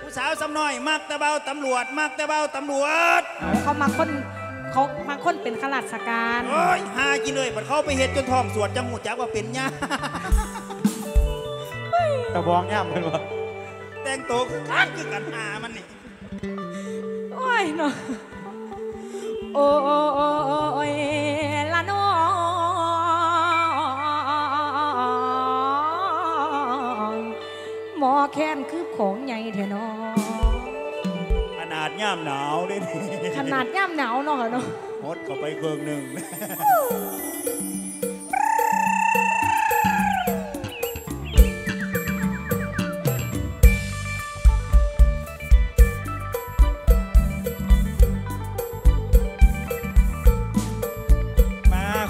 ผู้สาวสำน้อยมากแต่เบาตำรวจมากแต่เบาตำรวจเขามาคนเขามาคนเป็นขลารสการเอ้ยหากินเลยมันเข้าไปเห็ดจนท้องสวดจมูหูจักว่าเป็นยาาตะบองย่ามเป็นวะแต่งตัวคือกันคือกันหามันนี่โอ้ยเนาะโอ้ยละน้องหมอแค้นคือของใหญ่แท้เนอขนาดย่ามหนาวเด้นี่ขนาดย่ำหนาวเนาะเนาะหดเข้าไปเครื่องหนึ่ง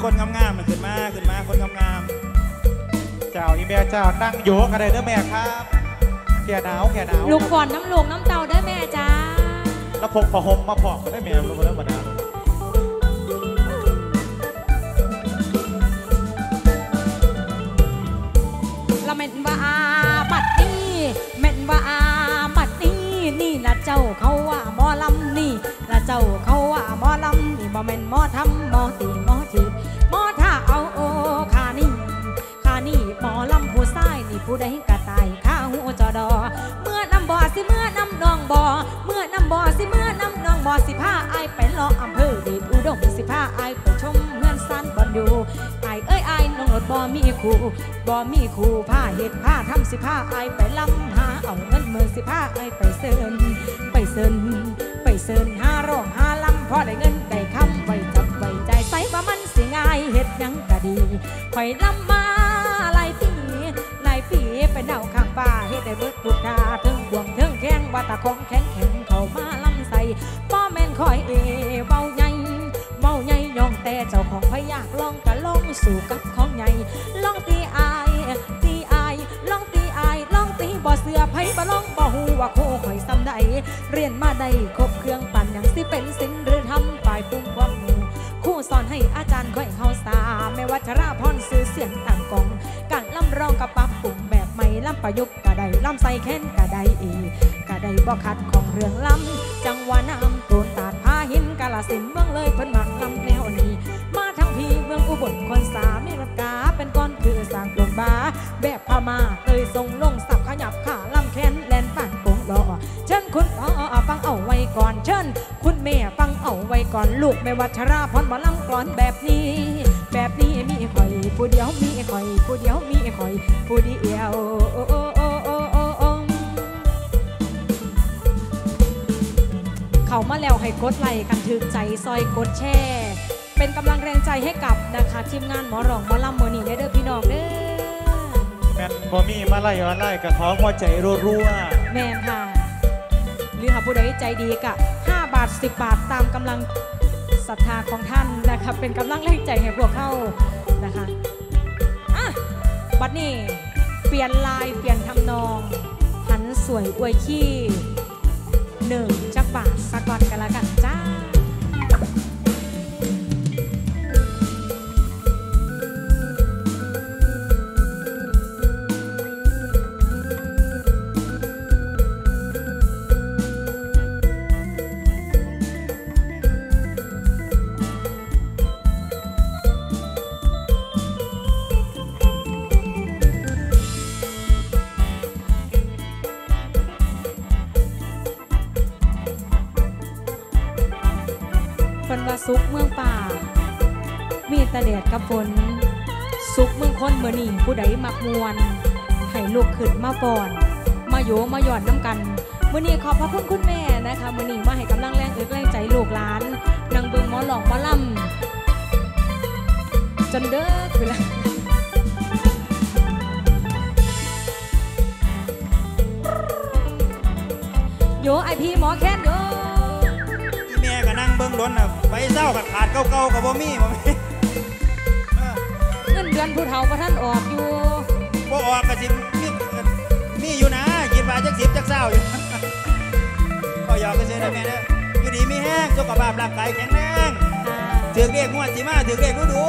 คนงามๆมันขึ้นมาขึ้นมาคนงามเจ้าอีแม่เจ้านั่งโยกอะไรเด้อแม่ครับแก่หนาวแก่หนาวลูกก่อนน้ำลงน้ำเต่าได้แม่จ้าแล้วพกผ้าห่มมาพอกได้แม่รู้มาแล้วมาดาละแม่นว่าอาบัดนี้แม่นว่าอาบัดนี้นี่ละเจ้าเขาว่าหมอลำนี่ละเจ้าเขาว่าหมอลำนี่บ่แม่นหมอทำหมอตี หมอจีบหมอท่าเอาโอขานี่ขานี่หมอลำผู้ชายนี่ผู้ใดกะตายข้าหูจอดอ เมื่อนำบ่อสิเมื่อนำนองบ่อเมื่อนำบ่อสิเมื่อนำนองบ่อสิพาไอไปเลาะอำเภอเดชอุดมสิพาไอไปชมเงินสันบอนอยู่อเอ้ยอน้องรถบ่มีคู่บ่มีคู่ผ้าเห็ดผ้าทำสิพาไอไปลำหาเอาเงินหมื่นสิพาไอไปเซินไปเซินไปเซินหาร้องหาลำพอได้เงินได้คำไว้จับไว้ใจ เฮ็ดยังก็ดีข่อยลำมาหลายปีหลายปีไปเดาข้างป่าเฮ็ดได้เบิดทุกทาถึงบ่วงถึงแข้งว่าตาของแข็งแข็งเข้ามาลำใส่บ่แม่นคอยเอเบาใหญ่เบาใหญ่ย่องแต่เจ้าของพยากลองกะลองสู่กับของใหญ่ลองตีอายตีอายลองตีอายลองตีบ่เสือไผบ่ลองบ่ฮู้ว่าโคข่อยซ้ำใดเรียนมาได้ครบเครื่องปั่นอย่างสิเป็นศิล ให้อาจารย์คอยเข้าสาแม่วัชราพรซื้อเสียงต่างกองการล่ำร้องกับปับปรุงแบบใหม่ล่ำประยุกต์ก็ได้ล่ำใส่แค้นก็ได้อีกก็ได้บ่ขัดของเรื่องลำจังหวะน้ำตูนตาดพาหินกาลสินเมืองเลยเพิ่นมักลำแนวนี้ มาทั้งพีเมืองอุบลคนสามีรับกาเป็นก้อนคือสร้างกลงบาแบบพม่าเอ่ยทรงลงสับขยับขาลำแขนแลนป่านปงหล่อเชิญคุณพ่อฟังเอาไว้ก่อนเชิญคุณแม่ ว้ก่อนลูกไม่วัชราพรบ่ลำกลอนแบบนี้ แบบนี้มีข่อย ผู้เดียวมีข่อย ผู้เดียวมีข่อย ผู้เดียวโอ้โอ้โอ้โอ้โอ้โอ้เขามาแล้วให้กดไลค์กันถึกใจซอยกดแชร์เป็นกำลังแรงใจให้กับนะคะทีมงานหมอรองหมอลำโมอนี่เด้อพี่น้องเด้อแม่นบ่มีมาไล่มาไล่กับขอหัวใจรัวแมนค่ะหรือหากผู้ใดใจดีกะ 5 บาท 10 บาทตามกำลังศรัทธาของท่านนะคะเป็นกำลังแรงใจให้พวกเข้านะคะอะบัดนี้เปลี่ยนลายเปลี่ยนทำนอง หันสวยอวยขี้หนึ่งจักบาทสักบาทกันละกันจ้า มักมวนให้ลูกขึ้นมาก่อน มาโยมาหยอดน้ำกันมื่อนี้ขอบพระคุณคุณแม่นะคะมื่อนี้มาให้กำลังแรงเอกแรงใจลูกหลานนางเบิงหมอหลองหมอลำจนเด้อคือละโยไอพี่หมอแค้นโยอีแม่ก็นั่งเบิ่งล้นน่ะไปเศร้ากับขาดเก่าๆกับบ่มีบ่มีเออเงินเดือนผู้เฒ่าประท่านออกอยู่บ่ ออกก็สิมีมีอยู่นะกินมาจักสิบจักเศร้าอยู่ก็หยอกกันเสียนะแม่เด้ออยู่ดีมีแห้งสุขภาพร่างกายแข็งแรงค่ะถือเรียกงวดสิมาถือเรียกดูดู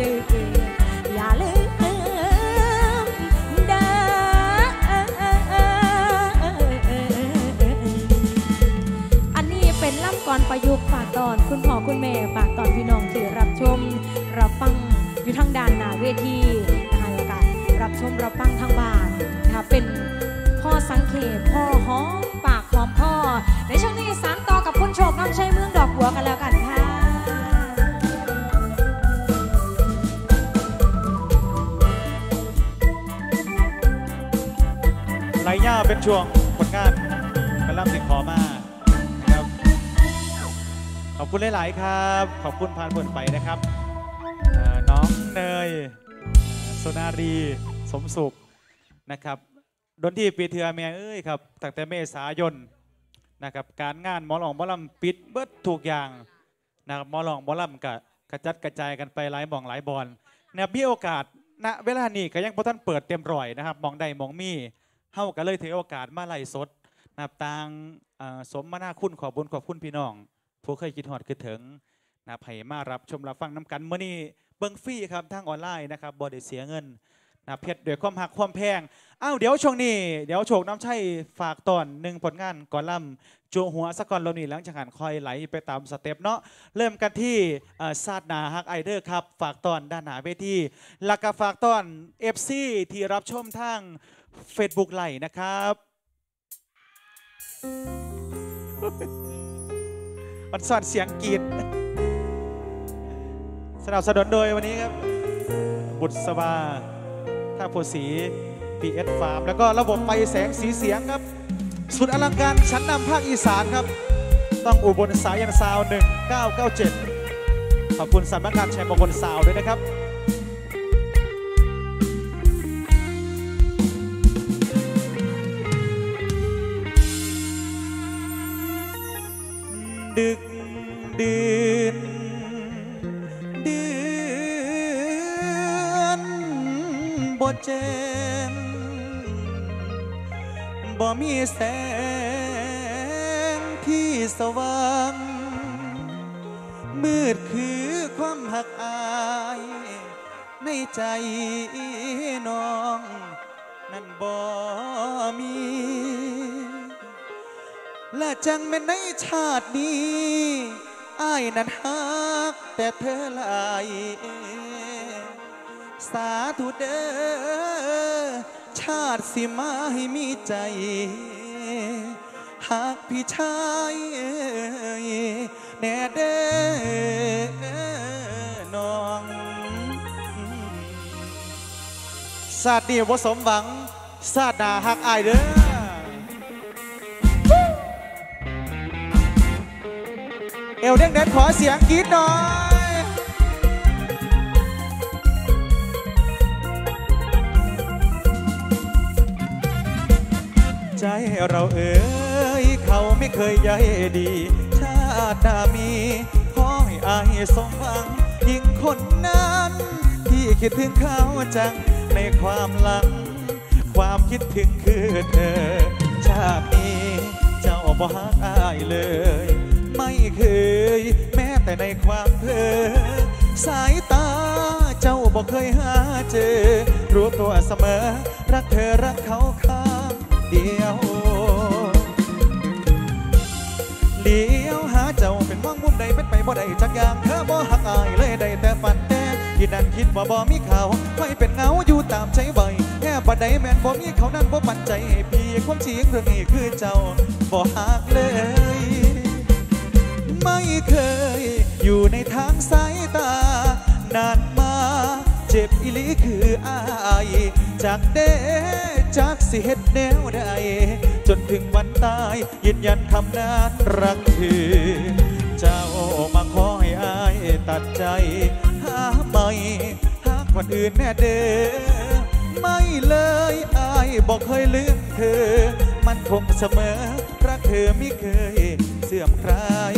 ดืออย่าลืมเด้ออันนี้เป็นล่ำก่อนประยุกต์ฝากตอนคุณพ่อคุณแม่ฝากตอนพี่น้องที่รับชม รับฟังอยู่ทางด้านหน้าเวทีนะคะแล้วก็รับชมรับฟังทางบ้านนะคะเป็นพ่อสังเขปพ่อหอมปากหอมพ่อในช่วงนี้สานต่อกับคุณโชคน้ำชัยเมืองดอกบัวกันแล้วกันค่ะ ย่าเป็นช่วงผลงานกำลังติดขอมานะครับ ขอบคุณหลาย ๆ ครับ ขอบคุณพานผลไปนะครับน้องเนยโซนารีสมสุขนะครับดนที่ปีเทือเมียเอ้ยครับตั้งแต่เมษายนนะครับการงานหมอหลองหมอลำปิดเบิดถูกอย่างนะครับหมอหลองหมอลำกะกระจัดกระจายกันไปหลายหมองหลายบอลเนะครับมีโอกาสณเวลานี้ก็ยังพอท่านเปิดเต็มร้อยนะครับมองใดหมองมี เฮาก็เลยถือโอกาสมาไล่สดนับต่างสมมานาคุณขอบบุญขอบคุณพี่น้องผู้เคยคิดฮอดคือถึงนะครับให้มารับชมรับฟังน้ำกันเมื่อนี้เบิ้งฟรีครับทางออนไลน์นะครับบ่ได้เสียเงินนะครับเพชรด้วยความหักความแพงอ้าวเดี๋ยวช่วงนี้ เดี๋ยวโชคน้ำชัยฝากตอนหนึ่งผลงานก่อนล่ำจัวหัวสะก่อนเรานี่หลังจากหันคอยไหลไปตามสเต็ปเนาะเริ่มกันที่ซาดนาฮักไอเดอร์ครับ ฝากตอนด้านหน้าเวทีแล้วก็ฝากตอน FC ที่รับชมทาง Facebook ไหลนะครับมันสอดเสียงกรีดสนับสนุนโดยวันนี้ครับ บุตรสบาท่าโพสี PS Farm แล้วก็ระบบไฟแสงสีเสียงครับ สุดอลังการชั้นนำภาคอีสานครับ ต้องอุบลสายันซาว 1997 ขอบคุณสำนักงานชัยมงคลซาวด้วยนะครับ ดึกดื่นเดือนบ่แจ้งบ่มีแสงที่สว่าง มืดคือความหักอาย ในใจน้อง นั่นบ่มี และจังเป็นในชาตินี้อ้ายนั้นฮักแต่เธอหลายสาธุเด้อชาติสิมาให้มีใจหากพี่ชายแน่เด้อน้องสาตินี้บ่สมหวังสาติหน้าหักอายเด้อ วเด้งเด็ดขอเสียงกรี๊ดหน่อยใจเราเอ๋ยเขาไม่เคยใยดี ชาตินามีขอให้อายสมหวังยิ่งคนนั้น ที่คิดถึงเขาจังในความหลัง ความคิดถึงคือเธอ ชาตินี้เจ้าบ่ฮักอายเลย ไม่เคย แม้แต่ในความเพ้อสายตาเจ้าบ่เคยหาเจอ รู้ตัวเสมอ รักเธอรักเขาข้างเดียวเลี้ยวหาเจ้าเป็นมองมุมใดเป็นไปบ่ได้จักอย่างเธอบ่หักอายเลยได้แต่ฝันแต่ที่นั่นคิดว่าบ่มีเขาไม่เป็นเงาอยู่ตามใจใบแค่บ่ได้แม่นบ่มีเขานั้นบ่ปันใจพี่ความจริงเรื่องนี้คือเจ้าบ่หักเลย ไม่เคย อยู่ในทางสายตา นานมา เจ็บอีลีคืออายจากเด้จากสิเฮ็ดแนวใดจนถึงวันตาย ยืนยันคำนานรักคือ เจ้ามาขอให้อายตัดใจ หาไม่หาคนอื่นแน่เด้อไม่เลยอายบอกเคยลืมเธอ มันคงเสมอรักเธอไม่เคย เสื่อมคลาย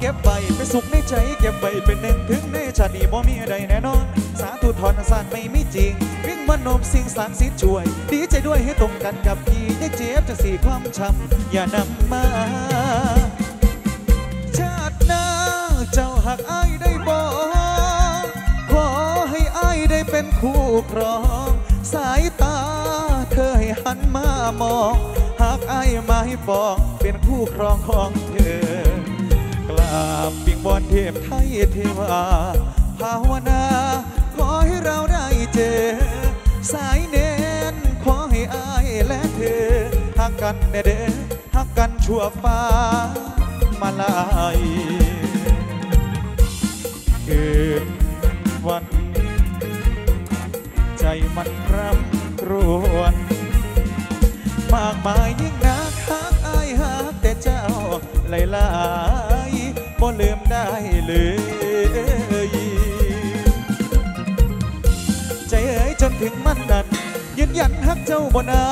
เก็บไว้ไปสุขในใจ เก็บไว้เป็นหนึ่งถึงในชาตินี้บ่มีอะไรแน่นอน สาธุถอนสารไม่มีจริงวิ่งมโนมสิ่งศักดิ์สิทช่วย ดีใจด้วยให้ตรงกันกับพี่ได้เจ็บจะสี่ความช้ำอย่านำมา ชาติหน้าเจ้าหักอ้ายได้บอกขอให้อ้ายได้เป็นคู่ครอง สายตาเธอให้หันมามองหากอ้ายมาให้ปองเป็นคู่ครองของเธอ ปิงบอนเทพไทยเทวาภาวนา ขอให้เราได้เจอ สายเน้น ขอให้อายและเธอหักกันแน่เด้อหักกันชั่วฟ้า มาลายคืนวัน ใจมันร่ำครวญมากมายยิ่งนักฮักอายฮักแต่เจ้าหลายลา บ่ลืมได้เลยใจเอ๋ยจนถึงมันนั้นยืนยันฮักเจ้าบ่ได้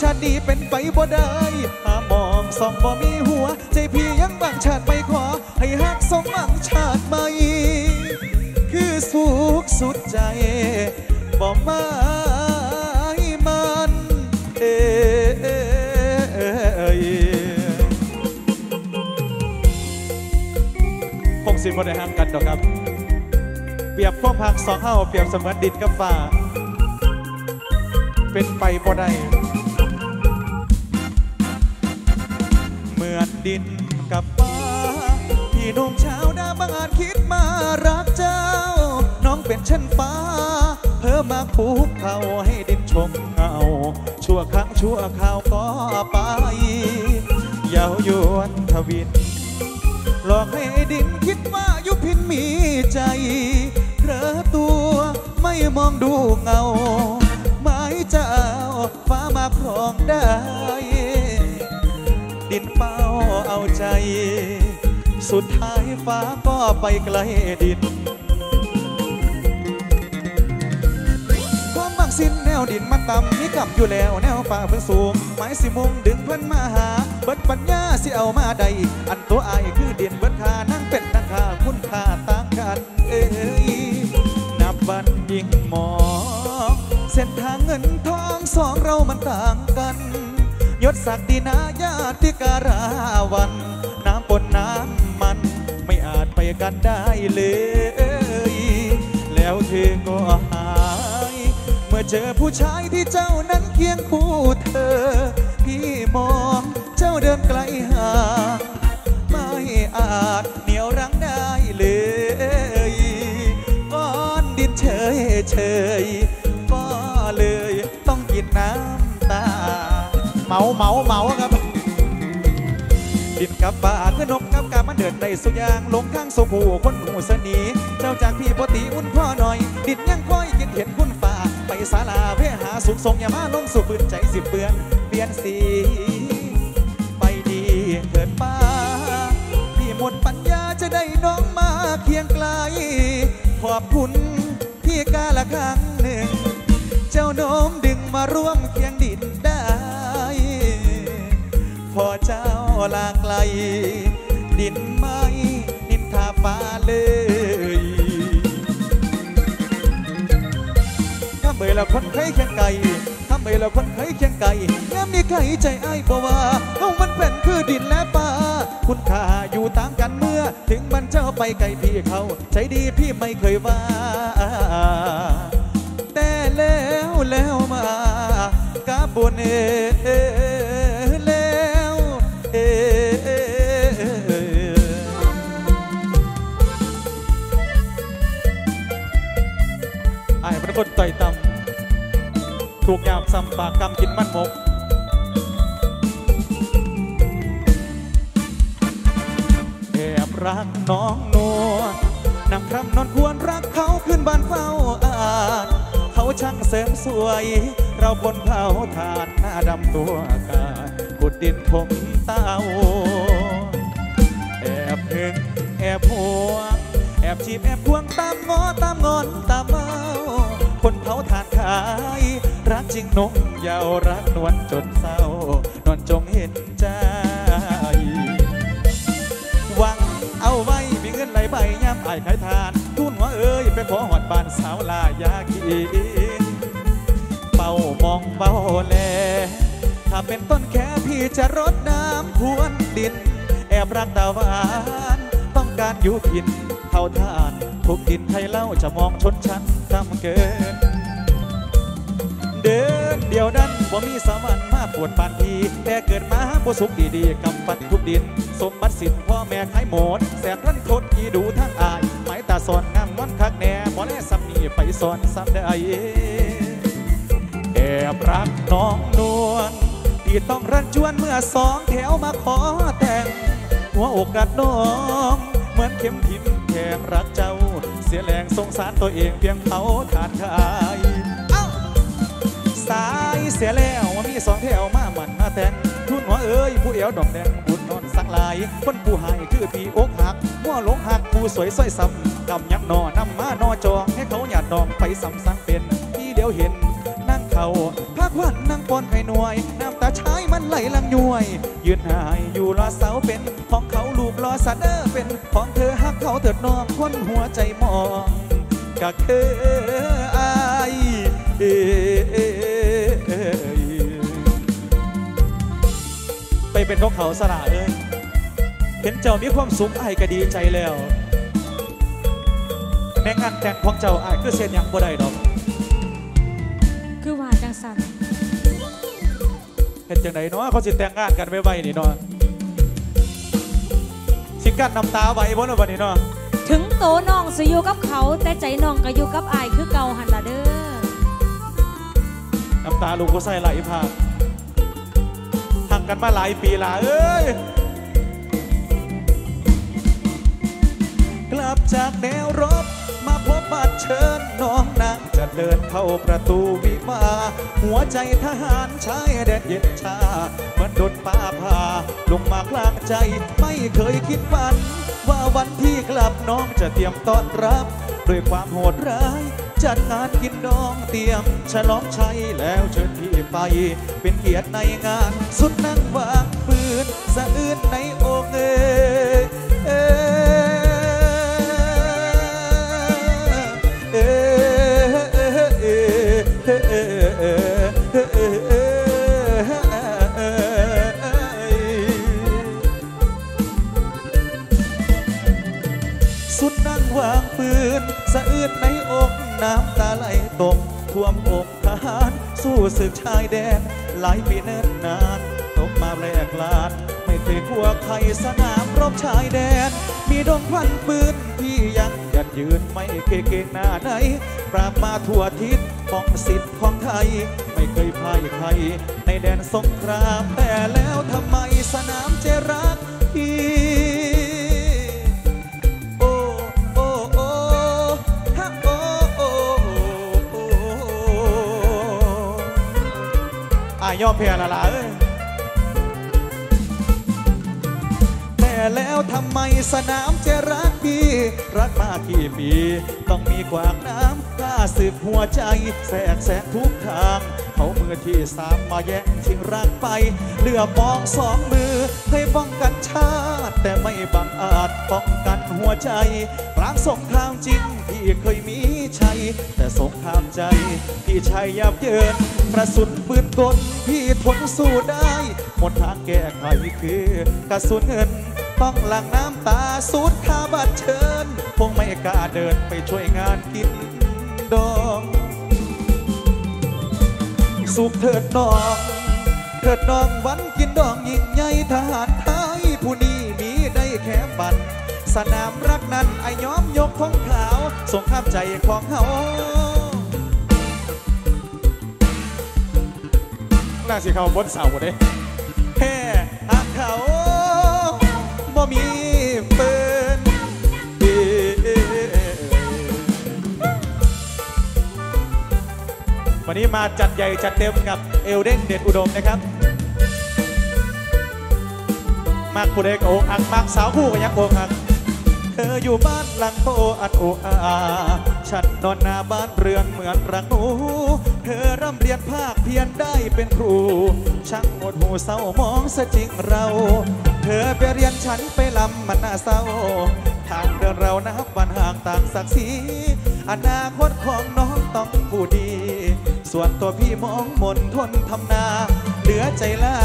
ชาตินี้เป็นไปบ่ได้หามองส่องบ่มีหัว ใจพี่ยังบางชาติไม่ขอ ให้ฮักสมหวังชาติใหม่คือสุขสุดใจบ่มา สิบ่ได้ห้ามกันดอกครับ เปรียบความพักสองเฮาเปรียบเสมือนดินกับฟ้า เป็นไปบ่ได้เหมือนดินกับฟ้าพี่นุ่มชาวนาบางอาจคิดมารักเจ้า น้องเป็นเช่นฟ้า เพิ่มมาภูเขาให้ดินชมเงาชั่วครั้งชั่วคราวก็ไปเยาวยวนทวิน หลอกให้ดินคิดว่ายุพินมีใจเพลอตัวไม่มองดูเงา ไม้จะเอาฟ้ามาครองได้ ดินเป้าเอาใจ สุดท้ายฟ้าก็ไปไกลดิน สิ้นแนวดินมันต่ำมีกับอยู่แล้วแนวฟ้าเพิ่นสูงไม้สิมุงดึงเพิ่นมาหา เบิดปัญญาสิเอามาใด อันตัวอายคือดินเบิดคานั่งเป็นตั้งค่าคุณค่าต่างกันเอ้ยนับวันยิ่งมองเส้นทางเงินทองสองเรามันต่างกัน ยศศักดินาญาติการาวัน น้ำปนน้ำมันไม่อาจไปกันได้เลย แล้วเธอก็หา มื่อเจอผู้ชายที่เจ้านั้นเคียงคู่เธอ พี่มองเจ้าเดินไกลห่างไม่อาจเหนียวรั้งได้เลยก้อนดินเฉยเฉยก็เลยต้องกินน้ำตา เมาเมาเมาครับดินกับป่าคือนกกับกามันเดินในสุยางลงข้างโซผูคนหูสนีเจ้าจากพี่ปติอุ่นพ่อหน่อย ดินยังค่อยกินเห็นคุณ ป่าไปศาลาเพื่อหาสุขทรงอย่ามาลงสุขปืนใจสิบเปือนเปลี่ยนสี ไปดีเถิดป้า พี่หมดปัญญาจะได้น้องมาเคียงไกล ขอบคุณที่กาละครั้งหนึ่ง เจ้าโน้มดึงมาร่วมเคียงดินได้ พอเจ้าลาไกล ดินไม่นินทาฟ้าเลย ล้วคนเคยเคียงไก่ถ้าเบื่อแล้วคนเคยเคียงไก่ยามนี้ใครใจอ้ายบ่ว่าเฮามันเป็นคือดินและป่าคุณค่าอยู่ต่างกันเมื่อ ถึงมันเจ้าไปไกลพี่เขาใจดีพี่ไม่เคยว่าแต่แล้วแล้วมากาบุญเอแล้วเอไอ้เป็นคนต่อยต่ำ ถูกยามซ้ำปากกำกินมันหมกแอบรักน้องนวลนำคำนอนควรรักเขาขึ้นบ้านเฝ้าอ่านเขาช่างเสริมสวย เราบนเผาทานหน้าดำตัวกากุดดินถมเต้าแอบหึงแอบห่วแอบจีบแอบพวงตามงอตามงอนตามเมาคนเผาทานขายิงนงยาวรักนวลจนเศร้านอนจงเห็นใจ หวังเอาไว้มีเงินไหลใบย่ำไอ้ขาทาน ทุ่นหัวเอ้ยไปขอหอดบานสาวลายากีเป่ามองเป่าแล ถ้าเป็นต้นแค่พี่จะรดน้ำพวนดิน แอบรักตาวานต้องการอยู่กินเท่าทานทุกกินไทยเล่าจะมองชนชั้นทำเกิน เดินเดียวนั้นบ่มีสามัญมาปวดปานทีแต่เกิดมาบ่สุขดีๆกำปันทุกดิน สมบัติสินพ่อแม่ขายหมด แสนรันทดอีดูทั้งอาย หมายตาสอนงามมันคักแน่บ่แลซ้ำนี่ไปสอนซ้ำได้แอบรักน้องนวลที่ต้องรันจวนเมื่อสองแถวมาขอแต่ง หัวอกกัดน้อง เหมือนเข็มทิมแทงรักเจ้า เสียแรงสงสารตัวเองเพียงเผาทานขาย สายเสียแล้วมีสองแถวมาหมันมาแตงทุนหัวเอ้ยผู้เอวดอกแดงบุญนอนสังลายคนผู้ให้คือพีอกหักหัวหลงหักผู้สวยสร้อยซ้ำกำยักนอนำมานอจองให้เขาหยาดดองไปซ้ำสังเป็นที่เดียวเห็นนั่งเขาพักวันนั่งปนให้หน่วย น้ำตาชายมันไหลลังย้วย ยืนหายอยู่รอเสาเป็นของเขาลูกรอสันเดอร์เป็นของเธอหักเขาเถิดน้องคนหัวใจมองก็คืออายเอ เป็นของเขาสละเอ้ยเห็นเจ้ามีความสุขไอ้ายก็ดีใจแล้ว แม่งานแต่งของเจ้าไอ้ายคือเสียนหยังบ่ได้ดอก คือว่าจังสันเห็นจังไดเนาะเขาสิแต่งงานกันไว้ไว้นี่เนาะสิกั้นน้ำตาไว้บ่เนาะบัดนี้เนาะถึงโตน้องสิอยู่กับเขา แต่ใจน้องก็อยู่กับอายคือเก่าหันละเด้อน้ำตาลูกก็ใส่ไหลพากห่าง กันมาหลายปีละเอ้ยกลับจากแนวรบมาพบบัดเชิญน้องนางจะเดินเข้าประตูวิมาหัวใจทหารชายแดนเย็นชาเหมือนโดนป้าพาลงมากลางใจไม่เคยคิดฝัน ว่าวันที่กลับน้องจะเตรียมต้อนรับ ด้วยความโหดร้าย จัดงานกิ ดองเตรียมฉลองชัยแล้วเชิญพี่ไป เป็นเกียรติในงาน สุดนั่งวางปืนสะอื้นในอกเงยสุดนั่งวางปืนสะอื้นใน น้ำตาไหลตกท่วมอกทหารสู้ศึกชายแดนหลายปีเนิ่นนานตกมาแปลกลาดไม่เคยกลัวใครสนามรบชายแดน มีดงควันปืนพี่ยังยัดยืนไม่เคยเกงหน้าไหน ปราบมาทั่วทิศป้องสิทธิ์ของไทย ไม่เคยพ่ายใคร ในแดนสงครามแต่แล้วทำไมสนามเจรักพี่ายอมแพ้ละละแต่แล้วทำไมสนามจะรักพี่รักมากี่ปี ต้องมีกวากน้ำกล้าสืบหัวใจ แสกแสกทุกทางเขามือที่สามมาแย่งชิงรักไปเหลือมองสองมือให้ป้องกันชาติ แต่ไม่บังอาจป้องกันหัวใจกลางสงครามจริงพี่เคยมีชัยแต่สงครามใจพี่ชัยยับเยิน กระสุนปืนกลพี่ทนสู้ได้ หมดทางแก้ไขคือกระสุนเงิน ต้องหลั่งน้ำตาสุดคาบัดเชิญคงไม่กล้าเดินไปช่วยงานกินดอง สุขเถิดน้อง เถิดน้องวันกินดองยิ่งใหญ่ทหารไทยผู้นี้มีได้แค่บันสนามรักนั้นไอ้ย้อมยกของขาวสงครามใจของเฮา น่าสิเขาบนเสาเด้แค่หากเขาบ่มีปืนวันนี้มาจัดใหญ่จัดเต็มกับเอลเด้งเด็ดอุดมนะครับ มากผู้เด็กโอกอักมากสาวผู้ก็ยังโอกอักเธออยู่บ้านหลังโตอันโออา ฉันนอนหน้าบ้านเรือนเหมือนรังหนู เธอร่ำเรียนภาคเพียนได้เป็นครู ช่างหมดหูเศร้ามองซะจริงเรา เธอไปเรียนฉันไปลำมันน่าเศร้า ทางเดินเรานับวันห่างต่างศักดิ์ศรีอนาคตของน้องต้องผู้ดี ส่วนตัวพี่มองมนทนทำนา เหลือใจลา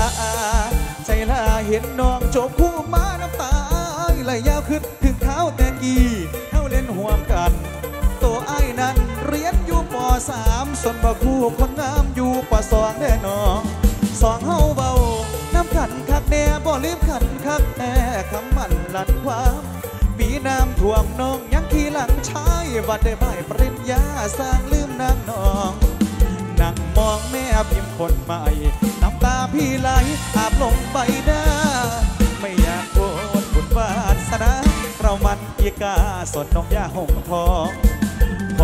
ใจลาเห็นน้องจบคู่มาน้ำตาไหลยาวขึ้นถึงเท้าแต่กี้เท้าเล่นห่วมกัน สามส่วนบ่คู่คนงามอยู่ปสองแน่นอนสองเฮาเบาน้ำขันคักแน่บ่ลืมขันคักแน่คำมันลันความปีน้ำท่วมน้องยังขี่หลังชายวัดได้ใบปริญญาสร้างลืมนางนองนั่งมองแม่พิมพ์คนใหม่น้ำตาพี่ไหลอาบลงใบหน้า ไม่อยากโกนบุญวาสนาเรามันอีกาสดนมยาหงทอง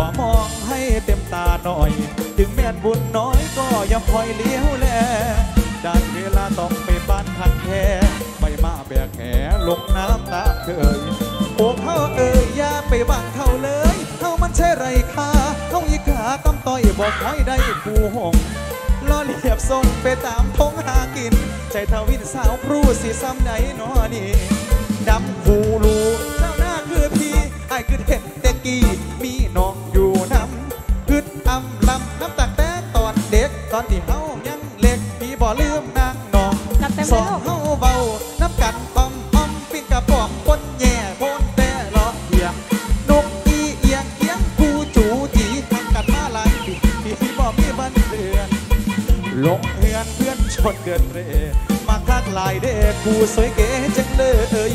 อมองให้เต็มตาหน่อย ถึงแม่นบุญน้อยก็อยังคอยเลี้ยวแลได้เวลาต้องไปบ้านพันแท้ไม่มาแบกแหลงน้ำตาเคยโอ้เขาเอ่ยอย่าไปบังเขาเลยเขามันใช่ไรค่าเขาอีกากำต้อยบอกคอยได้ผู้หงล้อเลียบทรงไปตามทงหากิน ใจทวินสาวครูสิซ้ำไหนนอนี่ดำคูรูเจ้าหน้าคือพี่ไอ้คือเห็นแต่กี้มีน้องอยู่นำคือ อำลำน้ำตักแต่ตอนเด็กตอนที่เฮายังเล็กพี่บ่ลืมนางน้องจัดเต็มสเลอยงลูกเฮาเบาน้ำกันป้อมอ้อมปิ้งกระป๋องคนแย่คนแต่เลาะเอียงนกอีเอียงเอียงกูจูจีทำกันมาหลายปีพี่บ่มีบันเดือนลงเฮือนเพื่อนชนเกินเรมาคักลายเด็กผู้สวยเก๋จังเลย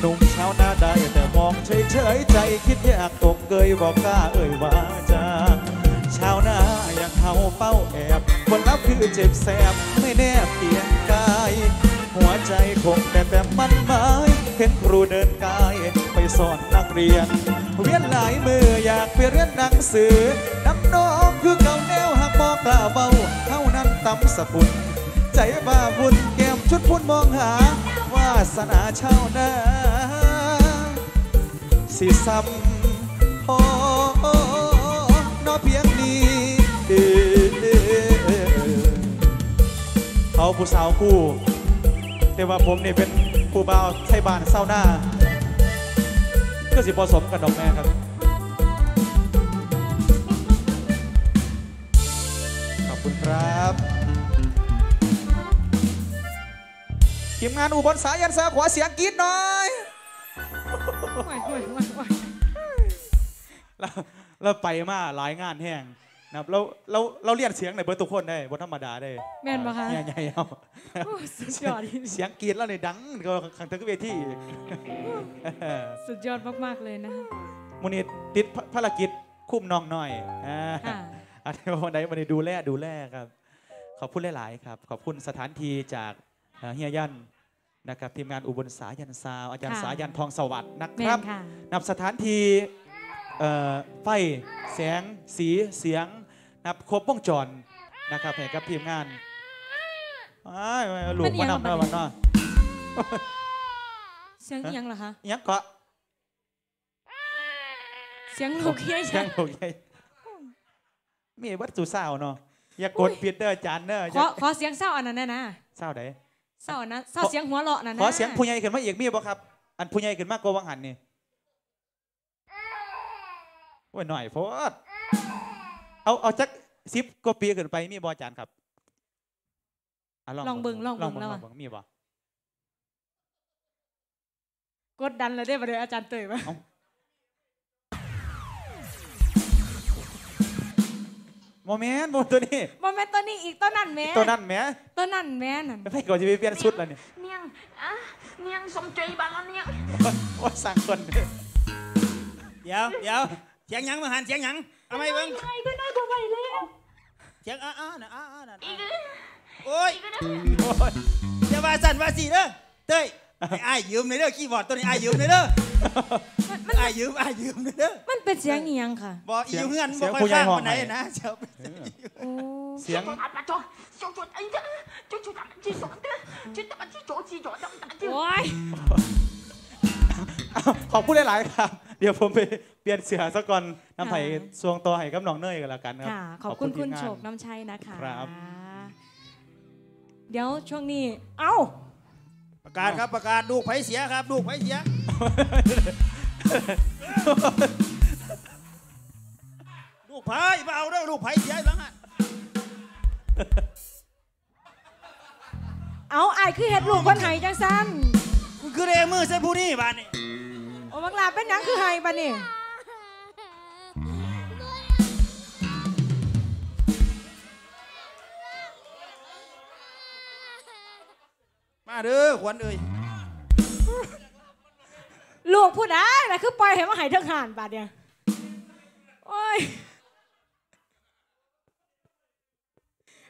หนุ่มชาวนาได้แต่มองเฉยเฉยๆใจคิดอยากตกเกยบอกกล้าเอ่ยว่าจา ชาวนาอย่างเฮาเป้าแอบคนรับคือเจ็บแสบไม่แนบเกียงกาย หัวใจคงแต่แต่มันหมายเห็นครูเดินกาย ไปสอนนักเรียน เวียนหลายมืออยากไปเรียนหนังสือน้ำน้องคือเก่าแนวหักบอกกล่าวเบาเท่านั้นตำสะพุนใจบ้าบุญแก้มชุดพุ่นมองหาวาสนาชาวนาสิซ้ำพอ เพียงนี้เขาผู้สาวคู่ แต่ว่าผมนี่เป็นผู้บ่าวไทยบ้านเศร้าหน้าก็สิผสมกันดอกแม่ครับขอบคุณครับทีมงานอุบลสายันสาขวาเสียงกรีดหน่อย เราไปมาหลายงานแห้งนะครับเราเราเราเรียนเสียงในเบอร์ทุกคนได้บนธรรมดาได้แม่นปะคะ ใหญ่ๆเอาโอ้ยสุดยอดเสียงกรีดแล้วในดังก็ขังทั้งเวทีสุดยอดมากๆเลยนะคะมูนิติดภารกิจคุ้มน้องหน่อยอ่าค่ะอันนี้วันไหนวันนี้ดูแลดูแลครับ ขอบคุณหลาย ๆ ครับ ขอบคุณสถานที่จากเอ่อเฮียยันนะครับทีมงานอุบลสายันซาวอาจารย์ค่ะสายันทองสวัสดิ์นะแม่ครับ นค่ะนำสถานที่เอ่อ ไฟแสงสีเสียงนับครบวงจรนะครับให้กับทีมงานอ้ายลูกมานำเนาะวันเนาะเสียงเอียงเหรอคะอิหยังเกาะเสียงลูกเฮียเสียใช่งโอเคมีวัตถุเศร้าเนาะอย่ากดผิดเด้ออาจานเด้ออขย่าอขอเสียงเศร้าอันนั้นนะนะเศร้าไดเศร้าอันนั้นเศร้าเสียงหัวเราะนั่นนะขอเสียงผู้ใหญ่ขึ้นมาอีกมีบ่ครับ อันผู้ใหญ่ขึ้นมากกว่าวังหันนี่ โอ้ยหน่อยโพดเอาเอาจักสิบกว่าปีขึ้นไปมีบ่อาจารย์ครับะลองเบิ่งลองลองเบิ่งเบิ่งแล้วลออะงเบิ่งมีบ่กดดันเลยได้ประเดี๋ยวอาจารย์เตยปะโมเมนต์โมตัวนี้บอแม่นตัวนี้อีกตัวนั่นแม่ตัวนั้นแหมตัวนั่นแม่นั่นไม่ก่อนจะไปเปลี่ยนชุดแล้วเนี่ย Niang, à, Niang xong truy bà nó Niang ว่าสั่งคนเดี๋ยวเดี๋ยว เสียงหยังมาหันเสียงหยังเอาไหมเบิ้ง Hai cái nói của mày lên เสียงอ้าอ้าน่ะอ้าอ้าน่ะ Đi อ้า cái โอ้ย Đi cái đó อย่าว่าสั่นว่าสีเด้อเต้ยให้อ้ายยืมหน่อยเด้อคีย์บอร์ดตัวนี้อ้ายยืมหน่อยเด้อมันมันอ้ายยืมอ้ายยืมหน่อยเด้อมันเป็นเสียงเอียงค่ะบ่อีอยู่เฮือนเสีบ่ยงค่อยผู้ใหญ่ข้างห้องปานใดให้นะเจ้าโอ้เสียง Cho thật bà cho Cho chuột ấy chứ Cho chuột làm chi sổ chứ Chứ tao bắt chi chỗ chi chỗ đâm đã chứ โอ้ย ขอบคุณหลาย ๆ ครับ เดี๋ยวผมไปเปลี่ยนเสือซะก่อนน้ำไผ่สวงตัวให้กับน้องเนยกันแล้วกันครับค่ะขอบคุณทีคุมณงานโฉกน้ำชัยนะคะครับเดี๋ยวช่วงนี้ เอ้า ประกาศครับประกาศลูกไผเสียครับลูกไผเสีย ลูกไผ่มาเอาเด้อลูกไผ่เสียหลังอะเอาอายคือเฮ็ดลูกคนไห้จังซั่นมึง คือเรมือใส่ผู้นี่บ้านนี่โอ้บักลาเป็นหยังคือไห้บัดนี้มาเด้อขวัญเอ้ยลูกผู้ใดล่คือปล่อยให้มาห้เทิงห่านบาดเนี่ยโอ้ย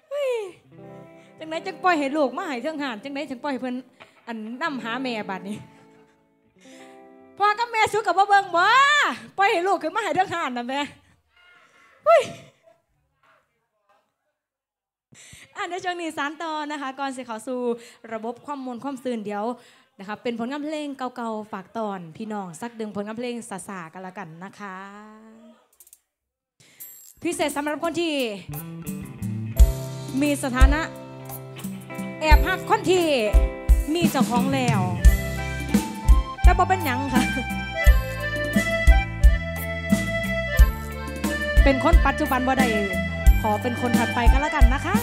เฮ้ยจังไดจังปล่อยให้ลูกมาห้เทิงห่านจังไดจังปล่อยให้เพิ่น อันนํหาแม่บาดนี้พ่อกับแม่สู้กับบ่เบิ่งบ่ปล่อยให้ลูกขึ้นมาไห้เทิงหานน่ะแม่เฮ้ยอะในช่วงนี้สารต่อนะคะก่อนสิเข้าสู่ระบบความมวลความซื่นเดี๋ยวนะคะเป็นผลงานเพลงเก่าๆฝากตอนพี่น้องสักดึงผลงานเพลงสาสากันละกันนะคะ พิเศษสำหรับคนที่ มีสถานะ แอบหักคนที่ มีเจ้าของแล้ว แต่บ่เป็นหยังค่ะ เป็นคนปัจจุบันบ่ได้ขอเป็นคนถัดไปกันแล้วกันนะคะ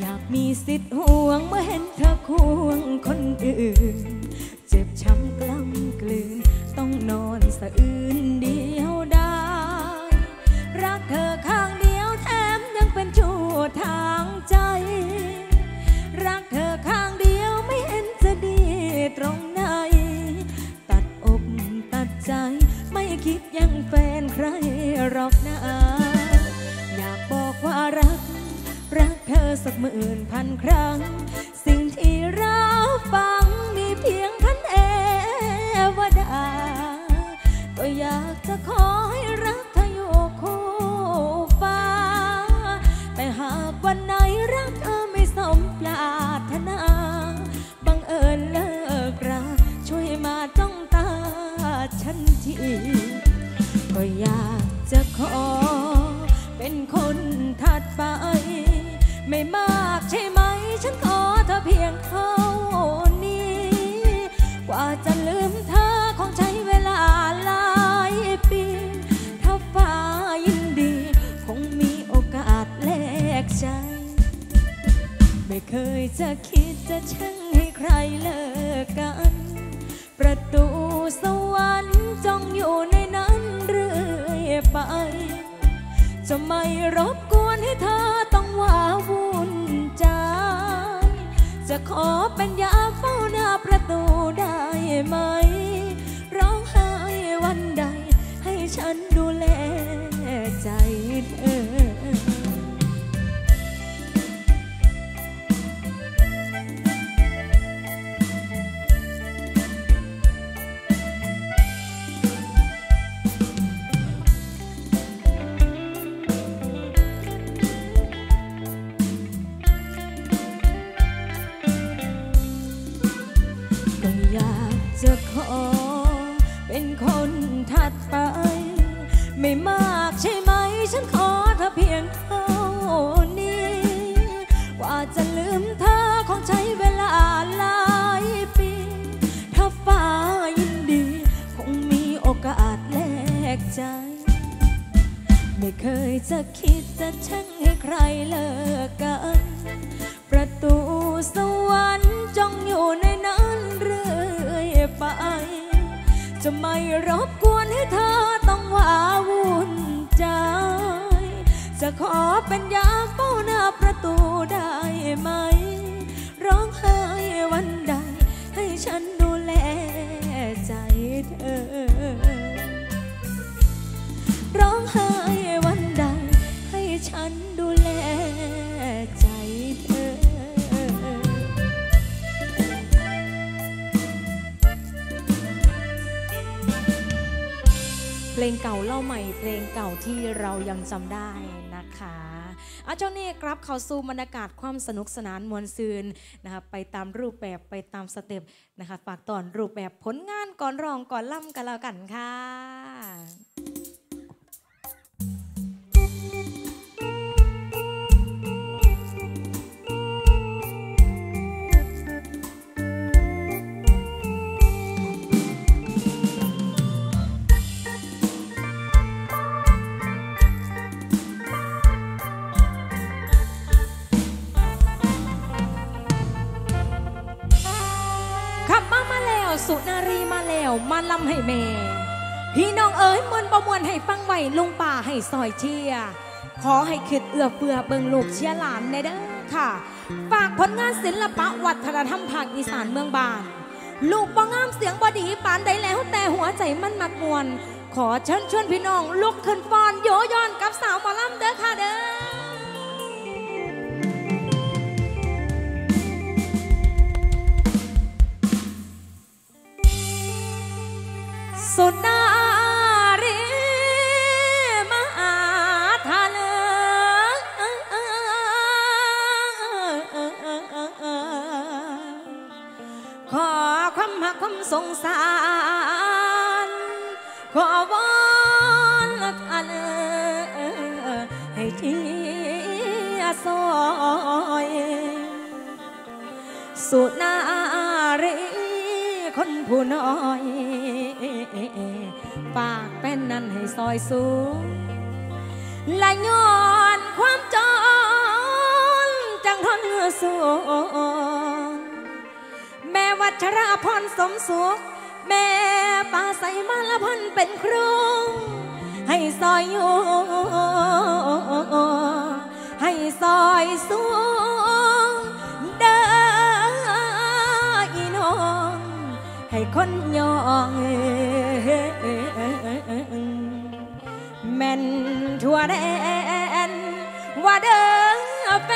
อยากมีสิทธิ์ห่วงเมื่อเห็นเธอควงคนอื่น นอนสะอื้นเดียวได้รักเธอข้างเดียวแถมยังเป็นชั่ทางใจ รักเธอข้างเดียวไม่เห็นจะดีตรงไหน ตัดอกตัดใจ ไม่คิดยังแฟนใครหรอกนะอยากบอกว่ารัก รักเธอสักหมื่นพันครั้ง สิ่งที่เราฟังมีเพียงพันเอวดา ก็อยากจะขอให้รักเธออยู่คู่ฟ้า แต่หากวันไหนรักเธอไม่สมปรารถนา บังเอิญเลิกราช่วยมาจ้องตาฉันทีก็อยากจะขอ เป็นคนถัดไป ไม่มากใช่ไหม ฉันขอเธอเพียงเท่า ไม่เคยจะคิดจะช่างให้ใครเลิกกัน ประตูสวรรค์จ้องอยู่ในนั้นเรื่อยไป จะไม่รบกวนให้เธอต้องว้าวุ่นใจ จะขอเป็นยาเฝ้าหน้า ที่เรายังจำได้นะคะอาเจ้านี่ครับเขาสู่บรรยากาศความสนุกสนานมวลซืนนะคะไปตามรูปแบบไปตามสเต็ปนะคะฝากตอนรูปแบบผลงานก่อนรองก่อนล่ำกันแล้วกันค่ะ สุนารีมาแล้วมาลำให้แม่ พี่น้องเอ๋ยมวนประมวลให้ฟังไหวลุงป่าให้ซอยเชียขอให้คิดเอื้อเฟื้อเบิงลูกเชียหลานในเด้อค่ะ ฝากผลงานศิลปะวัฒนธรรมภาคอีสานเมืองบาน ลูกบ่งามเสียงบอดีปานใดแล้วแต่หัวใจมันมักมวน ขอเชิญชวนพี่น้องลุกขึ้นฟ้อนโยย้อนกับสาวหมอลำเด้อค่ะเด้อ สุนารีมหาทาเลขอความหักความสงสาร ขอวอนท่านให้ที่ซอยสุนารีคนผู้น้อย เป็นนั้นให้ซอยสูง และย้อนความจนจังทนสูงแม่วัชราพรสมสุข แม่ป่าใสมาละพันเป็นครูให้ซอยอยู่ให้ซอยสูงเด้ออีน้องให้คนยอง แม่นทั่วแดนว่าเด้อแฟ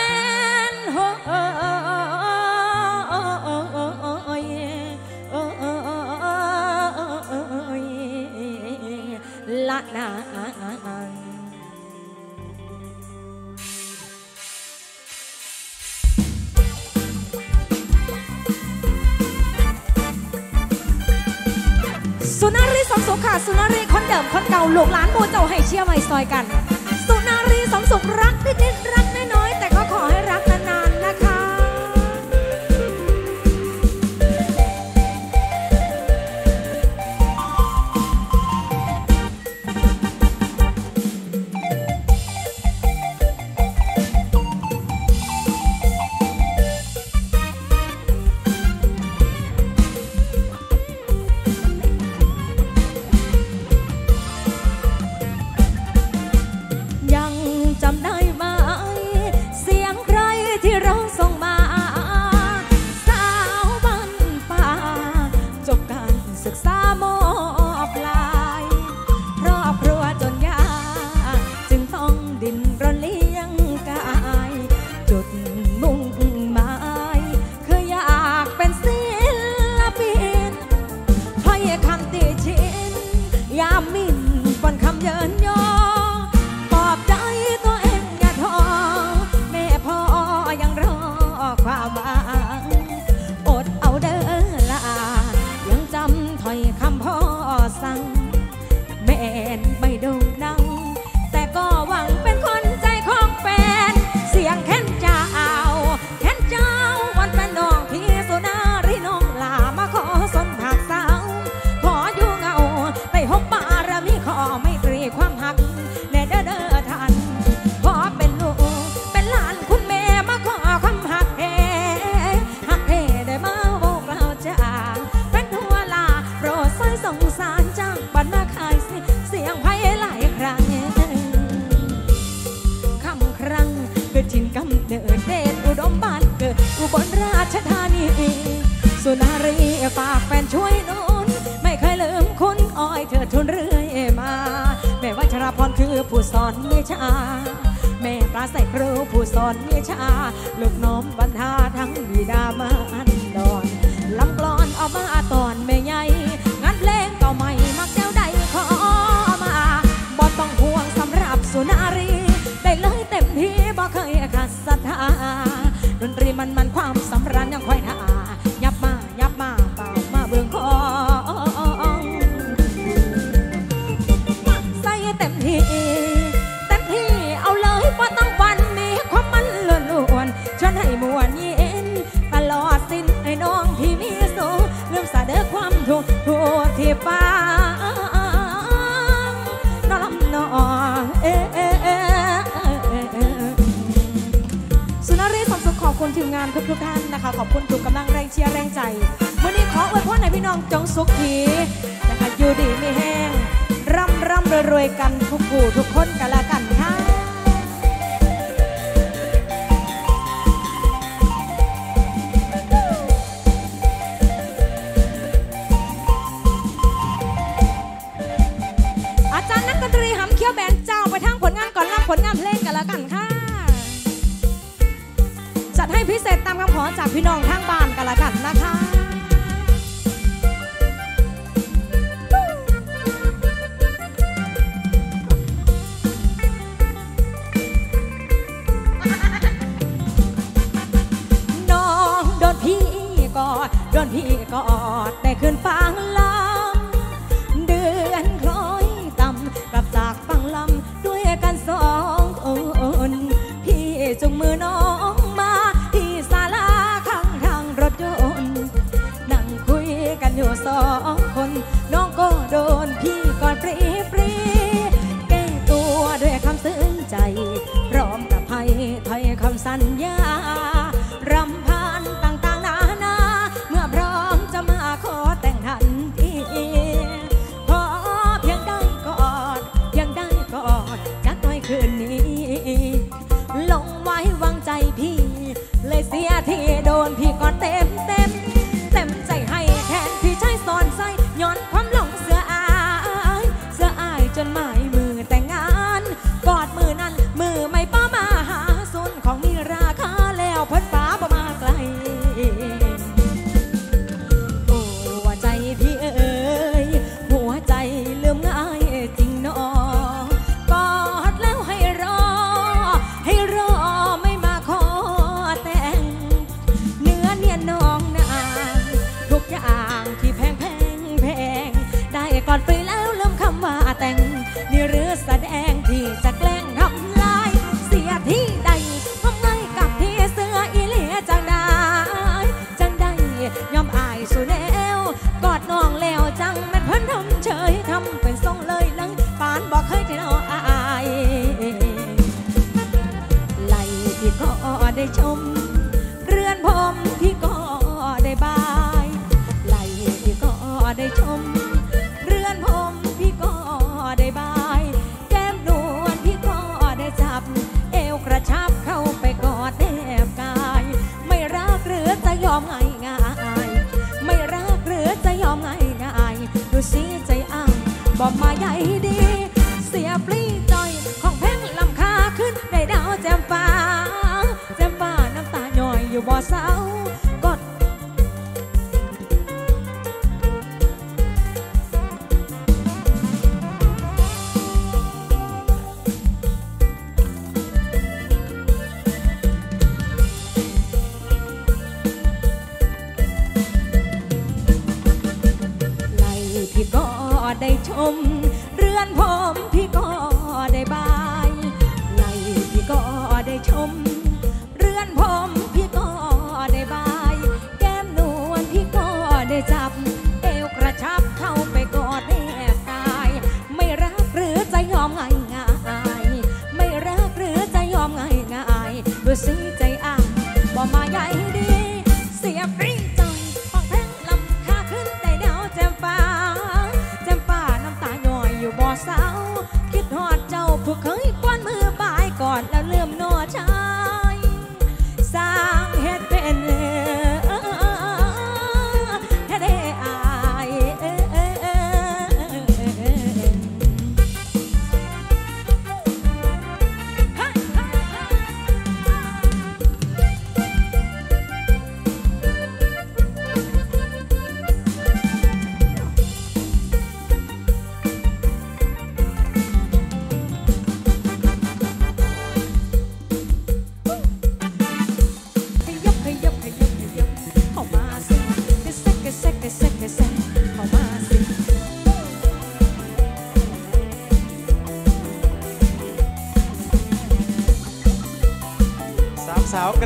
สุนารีสมสุขค่ะ สุนารีคนเดิมคนเก่าลูกหลานโมเจ้าให้เชียร์ไว้ซอยกัน สุนารีสมสุขรักนิดๆรักน้อย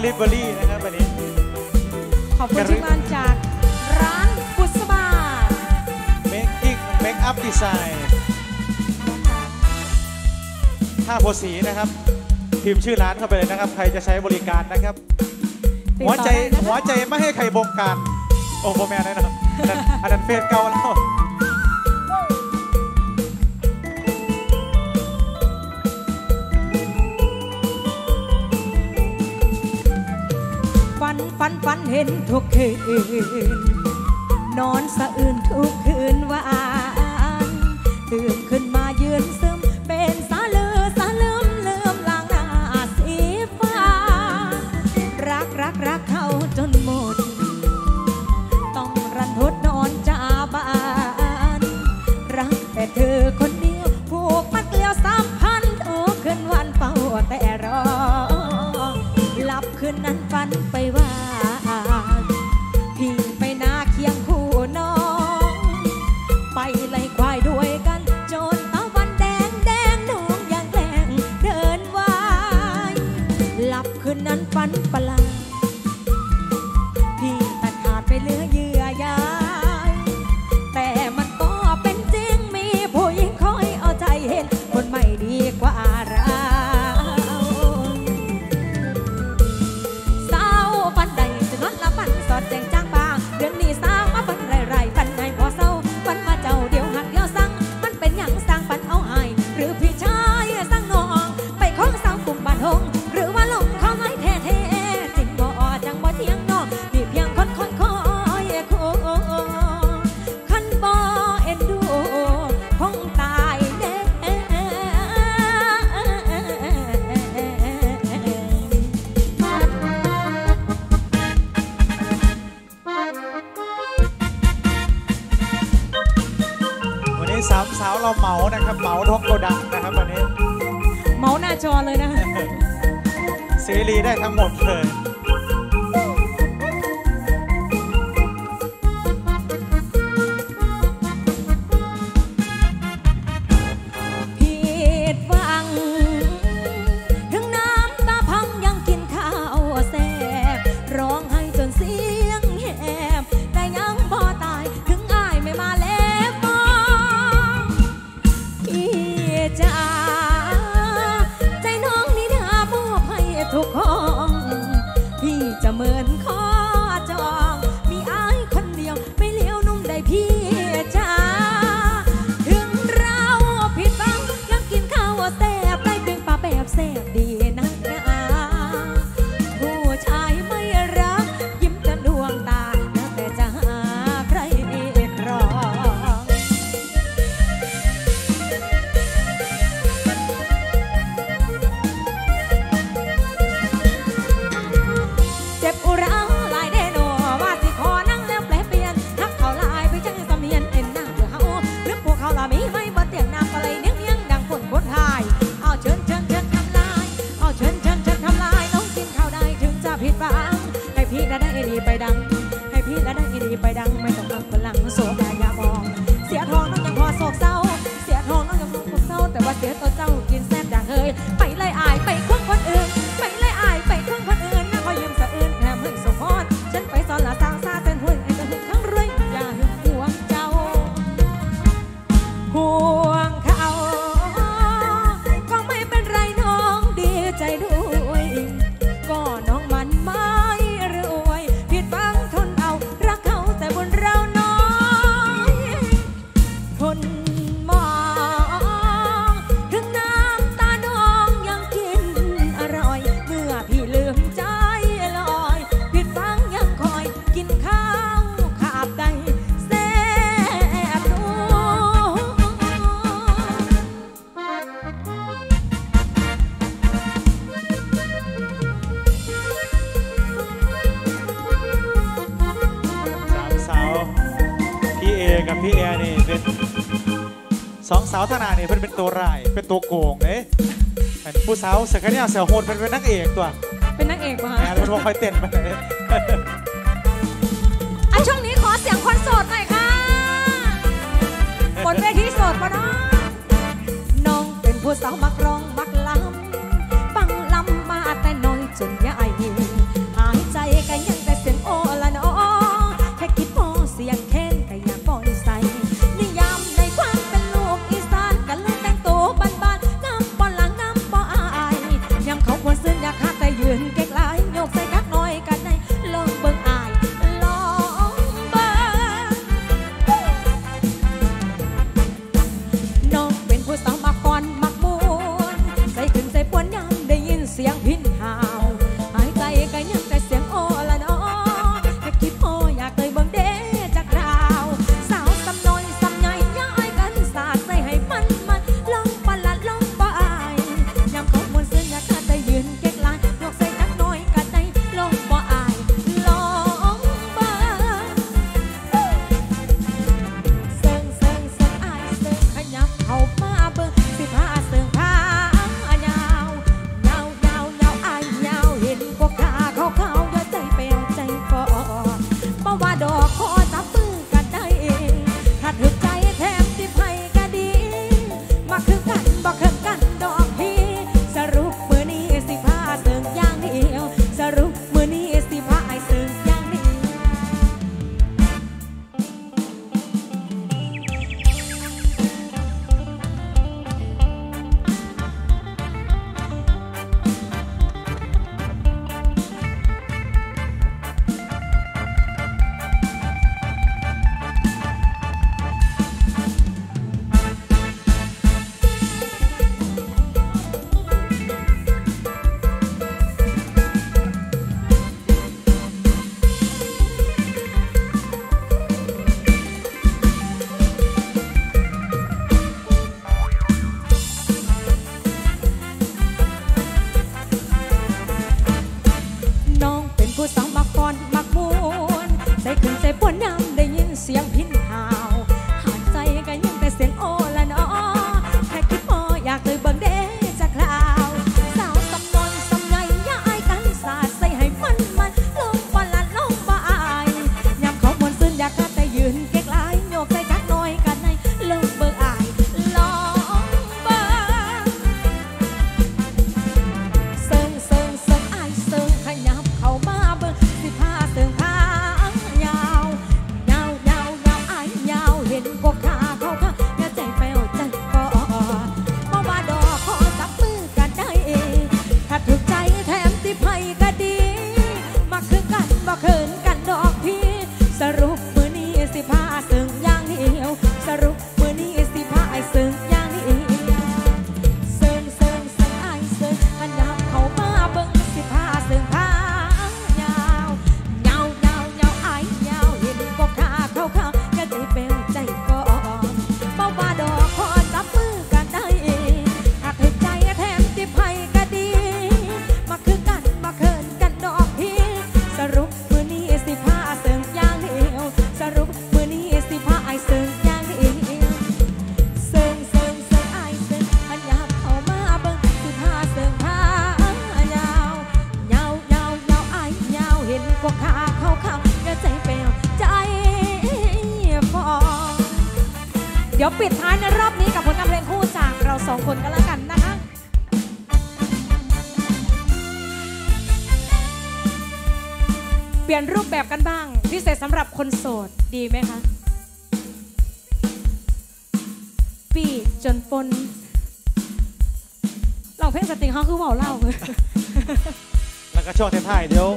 ลิเบอรี่นะครับวันนี้ ขอบคุณทีมงานจากร้านบุษบา Making Make Up Design ท่าโพสีนะครับพิมพ์ชื่อร้านเข้าไปเลยนะครับ ใครจะใช้บริการนะครับ หัวใจหัวใจไม่ให้ใครบงการ โอ้โหแม่แน่นอนอันนั้นเฟซเก่าแล้ว เห็นทุกเห็น สาวธนาเนี่ยเพิ่นเป็นตัวร้ายเป็นตัวโกงเด้ผู้สาวเสกเนี่ยเสียโหดเป็นนักเอกตัวเป็นนักเอกป่ะฮะ แหเพิ่นบ่คอยเต้นไป ดดีไหมคะปีจนปนเราเพลงสตริงเขาคือเว่าเล่าแล้วก็ช่วงท้ายๆเดี๋ยว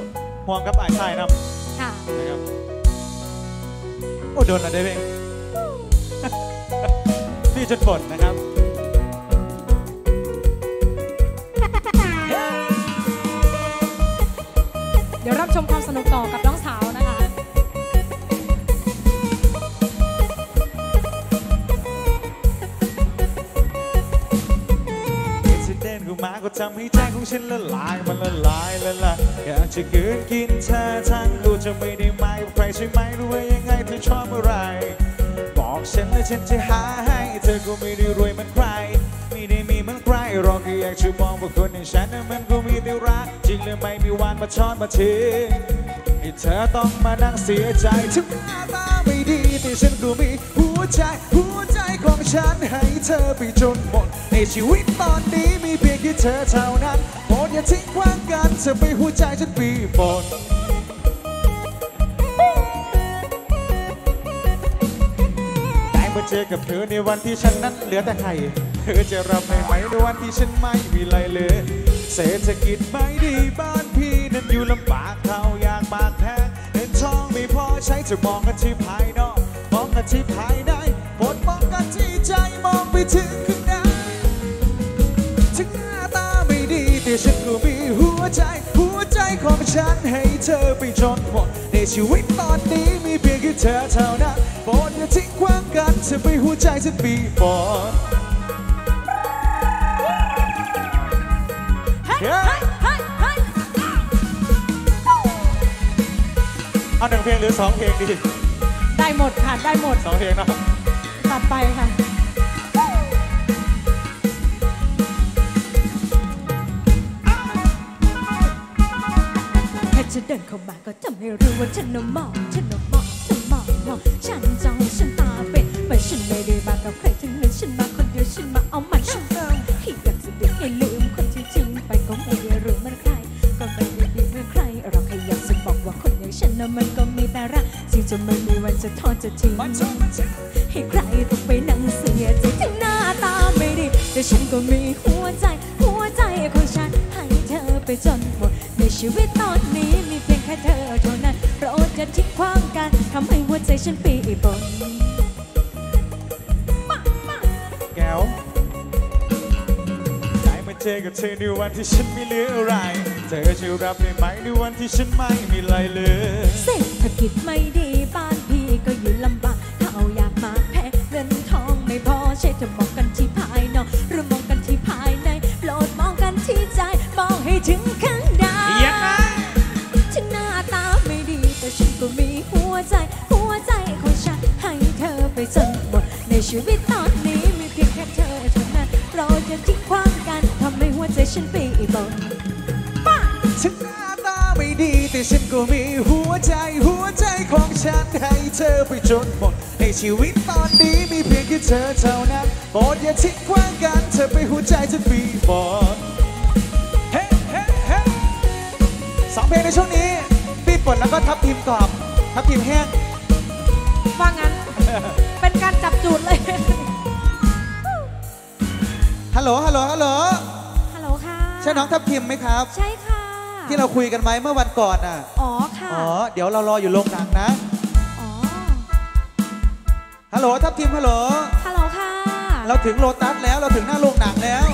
ห่วงกับไอ้ชายนำค่ะนะครับโอ้โดนอะไรเองพี่จนปดนะครับ มาช้อนมาทิ้งให้เธอต้องมานั่งเสียใจถึงหน้าตาไม่ดีแต่ฉันก็มีหัวใจ หัวใจของฉันให้เธอไปจนหมด ในชีวิตตอนนี้มีเพียงแค่เธอเท่านั้นโปรดอย่าทิ้งขว้างกันเธอไปหัวใจฉันปีหมดได้มาเจอกับเธอในวันที่ฉันนั้นเหลือแต่ไข่เธอจะรับได้ไหมในวันที่ฉันไม่มีอะไรเลย เศรษฐกิจไม่ดีบ้าน อยู่ลำบากเขาอยากบากแพงเงินทองไม่พอใช้จะมองกันที่ภายนอกมองกันที่ภายในโปรดมองกันที่ใจมองไปถึงข้างในถึงหน้าตาไม่ดีแต่ฉันก็มีหัวใจ หัวใจของฉันให้เธอไปจนหมด ในชีวิตตอนนี้มีเพียงแค่เธอเท่านั้นโปรดอย่าทิ้งขว้างกันเธอไปหัวใจฉันปีบอด เอาหนึ่งเพลงหรือสองเพลงดีได้หมดค่ะ ได้หมดสองเพลงเนาะตัดไปค่ะแค่จะเดินเข้ามาก็ทำให้รู้ว่าฉันน่ะมองฉันน่ะมองฉันมองมองฉันจ้องฉันตาเป็นไม่ฉันไม่ได้มากับใครทั้งนั้นฉันมาคนเดียวฉันมาเอามันฉันเอา จะไม่มีวันจะทอดจะทิ้งให้ใครต้องไปนั่งเสียใจถึงหน้าตาไม่ดีแต่ฉันก็มีหัวใจ หัวใจของฉันให้เธอไปจนหมด ในชีวิตตอนนี้มีเพียงแค่เธอเท่านั้นโปรดอย่าทิ้งขว้างกันทำให้หัวใจฉันปีบนแก้วได้มาเจอกับเธอในวันที่ฉันไม่เหลืออะไร เธอจะรับได้ไหมในวันที่ฉันไม่มีอะไรเลยเศรษฐกิจไม่ดี ถึงข้างในยังไงถึงหน้าตาไม่ดี แต่ฉันก็มีหัวใจใจ หัวใจของฉันให้เธอไปจนหมด ในชีวิตตอนนี้มีเพียงแค่เธอเท่านั้นเราจะทิ้งความกันทำให้หัวใจฉันปีบนฉันหน้าตาไม่ดี แต่ฉันก็มีหัวใจ หัวใจของฉันให้เธอไปจนหมด ในชีวิตตอนนี้มีเพียงแค่เธอเท่านั้นโปรดอย่าทิ้งกว้างกันเธอไปหัวใจจะปีบอ สองเพลงในช่วงนี้ปีปดแล้วก็ทับทิมกรอบ ทับทิมแห้ง ว่างั้น เป็นการจับจูดเลย ฮัลโหล ฮัลโหล ฮัลโหล ฮัลโหลค่ะ ใช่น้องทับทิมไหมครับ ใช่ค่ะ ที่เราคุยกันไหมเมื่อวันก่อนอะ อ๋อค่ะ อ๋อ เดี๋ยวเรารออยู่โรงหนังนะ อ๋อ ฮัลโหล ทับทิม ฮัลโหล ฮัลโหลค่ะ เราถึงโลตัสแล้ว เราถึงหน้าโรงหนังแล้ว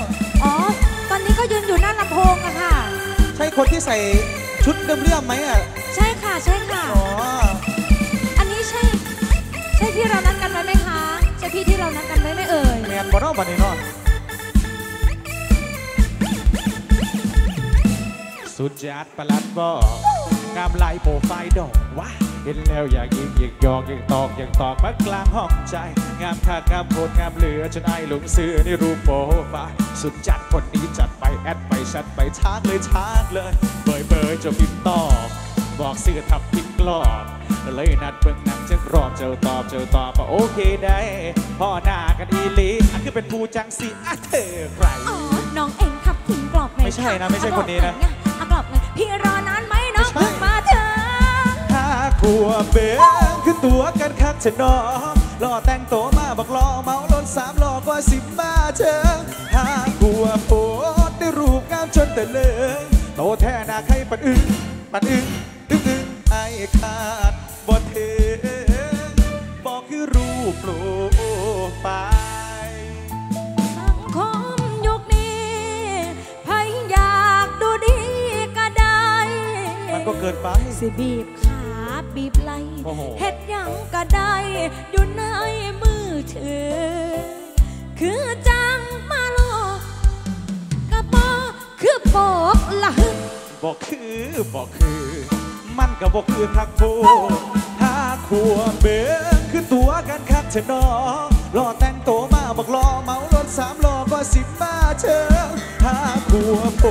อ๋อ ตอนนี้ก็ยืนอยู่หน้าลำโพงอะค่ะ ใช่คนที่ใส่ ชุดเลื่อมๆไหมอะใช่ค่ะใช่ค่ะ อ๋ออันนี้ใช่ ใช่ที่เรานัดกันไว้ไหมคะ ใช่พี่ที่เรานัดกันไว้ไหมเอ่ยแมนบอนอบันนี้เนาะสุดจัดประหลัดบอกงามลายโปรไฟล์ดอกวะเห็นแล้วอยากยิงอยากยอกอยากตอกอยากตอกมากลางห้องใจ งามค่างามโคตรงามเหลือจนไอหลงเสือในรูปโปรไฟล์สุดจัดคนนี้จัด ไปแอดไปชัดไปทางเลยทางเลยเบยเบยจะพิมพ์ตอบบอกเสื้อทับพิมพ์กลอบเลยนัดเบิ่งหนังจะรอบเจอตอบเจอตอบว่าโอเคได้พ่อหน้ากันอีหลีอันคือเป็นผู้จังสีอะเธอใครอ๋อน้องเองขับถึงกรอบไหนไม่ใช่นะไม่ใช่คนนี้นะอะกรอบไหนพี่รอนานไหมน้องไม่ใช่เพิ่งมาเถอะห้าขวบเบงคือตัวกันคักเถอะนอรอแต่งตัวมาบักรอเมาล้นสามรอกว่าสิบมาเธอห้าขวบโพดได้ รูปงามจนแต่เลยโตแท้หนาใครปัดอึ้งปัดอึ้งอึ้งอึ้งไอ้ขาดบ่เทบอกคือรูปโปรไฟล์สังคมยุคนี้ใครอยากดูดีก็ได้ มันก็เกินไป สิบีบขาบีบไหลโอ้โห เฮ็ดหยังก็ได้ อยู่ในมือถือ คือจังมาโลกกระปอ คือกละหึบอกคือบอกคือ มันก็บอกคือคักโพดห้าขวบเบงคือตัวกันคักเถอะนอรอแต่งโตวมาบอกรอเมารถสามล้อก็สิบมาเชิงห้าขวโพ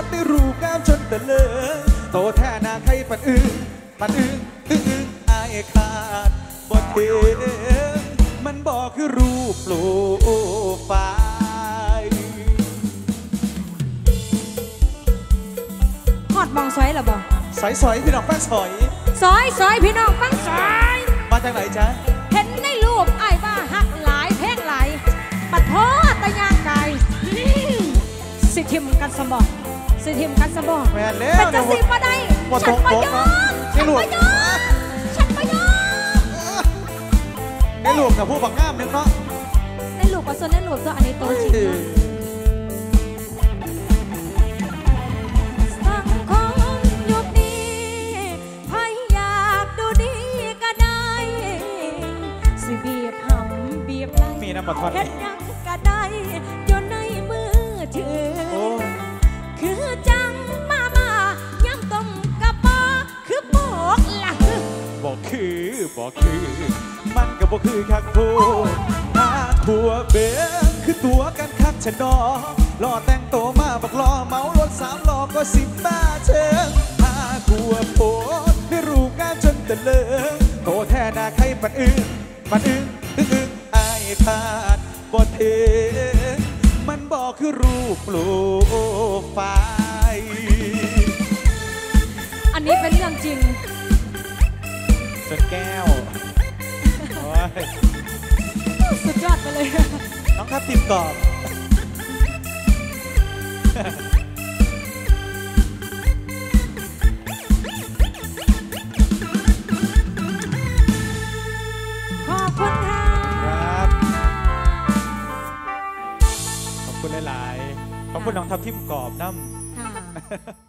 ดได้รูปงามจนตะเลิงโตแท้หนาใครปัดอึ้งปัดอึ้งอึ้งอึ้งอายขาดบ่เทมันบอกคือรูปโปรไฟ ดมองซอยเหรอบ่สอยสอยพี่น้องป้าสอยซอยซอยพี่น้องฟังซอย มาจากไหนจ๊ะ เห็นในรูปไอ้ายว่าหักหลายแพงหลายปัดโทษตะยางกายอืมสิทิมกันสมองสิทิมกันสมองแม่นแล้วเป็นจะสิมาได้บ่ฉัตรนงประปกยอเนาะมใช่ฉันลูปกระยอมฉันประยอมในหลวงกับผู้บักงามนึงเนาะในรูปกับส่วนในรูปตัวอันนี้ตัวจริงนะสัง น้ำบัตรทอดเฮ็ดหยังก็ได้อยู่ในมือถือโอ้คือจังมามาย้ำต้มกระปอคือโบกละบอกคือบอกคือ มันก็บอกคือคักโพดห้าขัวเบงคือตัวกันคักชะนอรอแต่งโตวมาบักรอเมารถสามล้อก็สิบมาเชิงห้าขัวโพดได้รูปงามจนตะเลิงโตแท้หนาใครปัดอึ้งปัดอึ้ง อึ้งอึ้งอายขาดบ่เทมันบอกคือรูปโปรไฟล์อันนี้เป็นเรื่องจริงจนแก้วโอ้ยสุดยอดไปเลย น้องครับติมกรอบ ขอบคุณน้องทับทิมกรอบน้ำ ค่ะ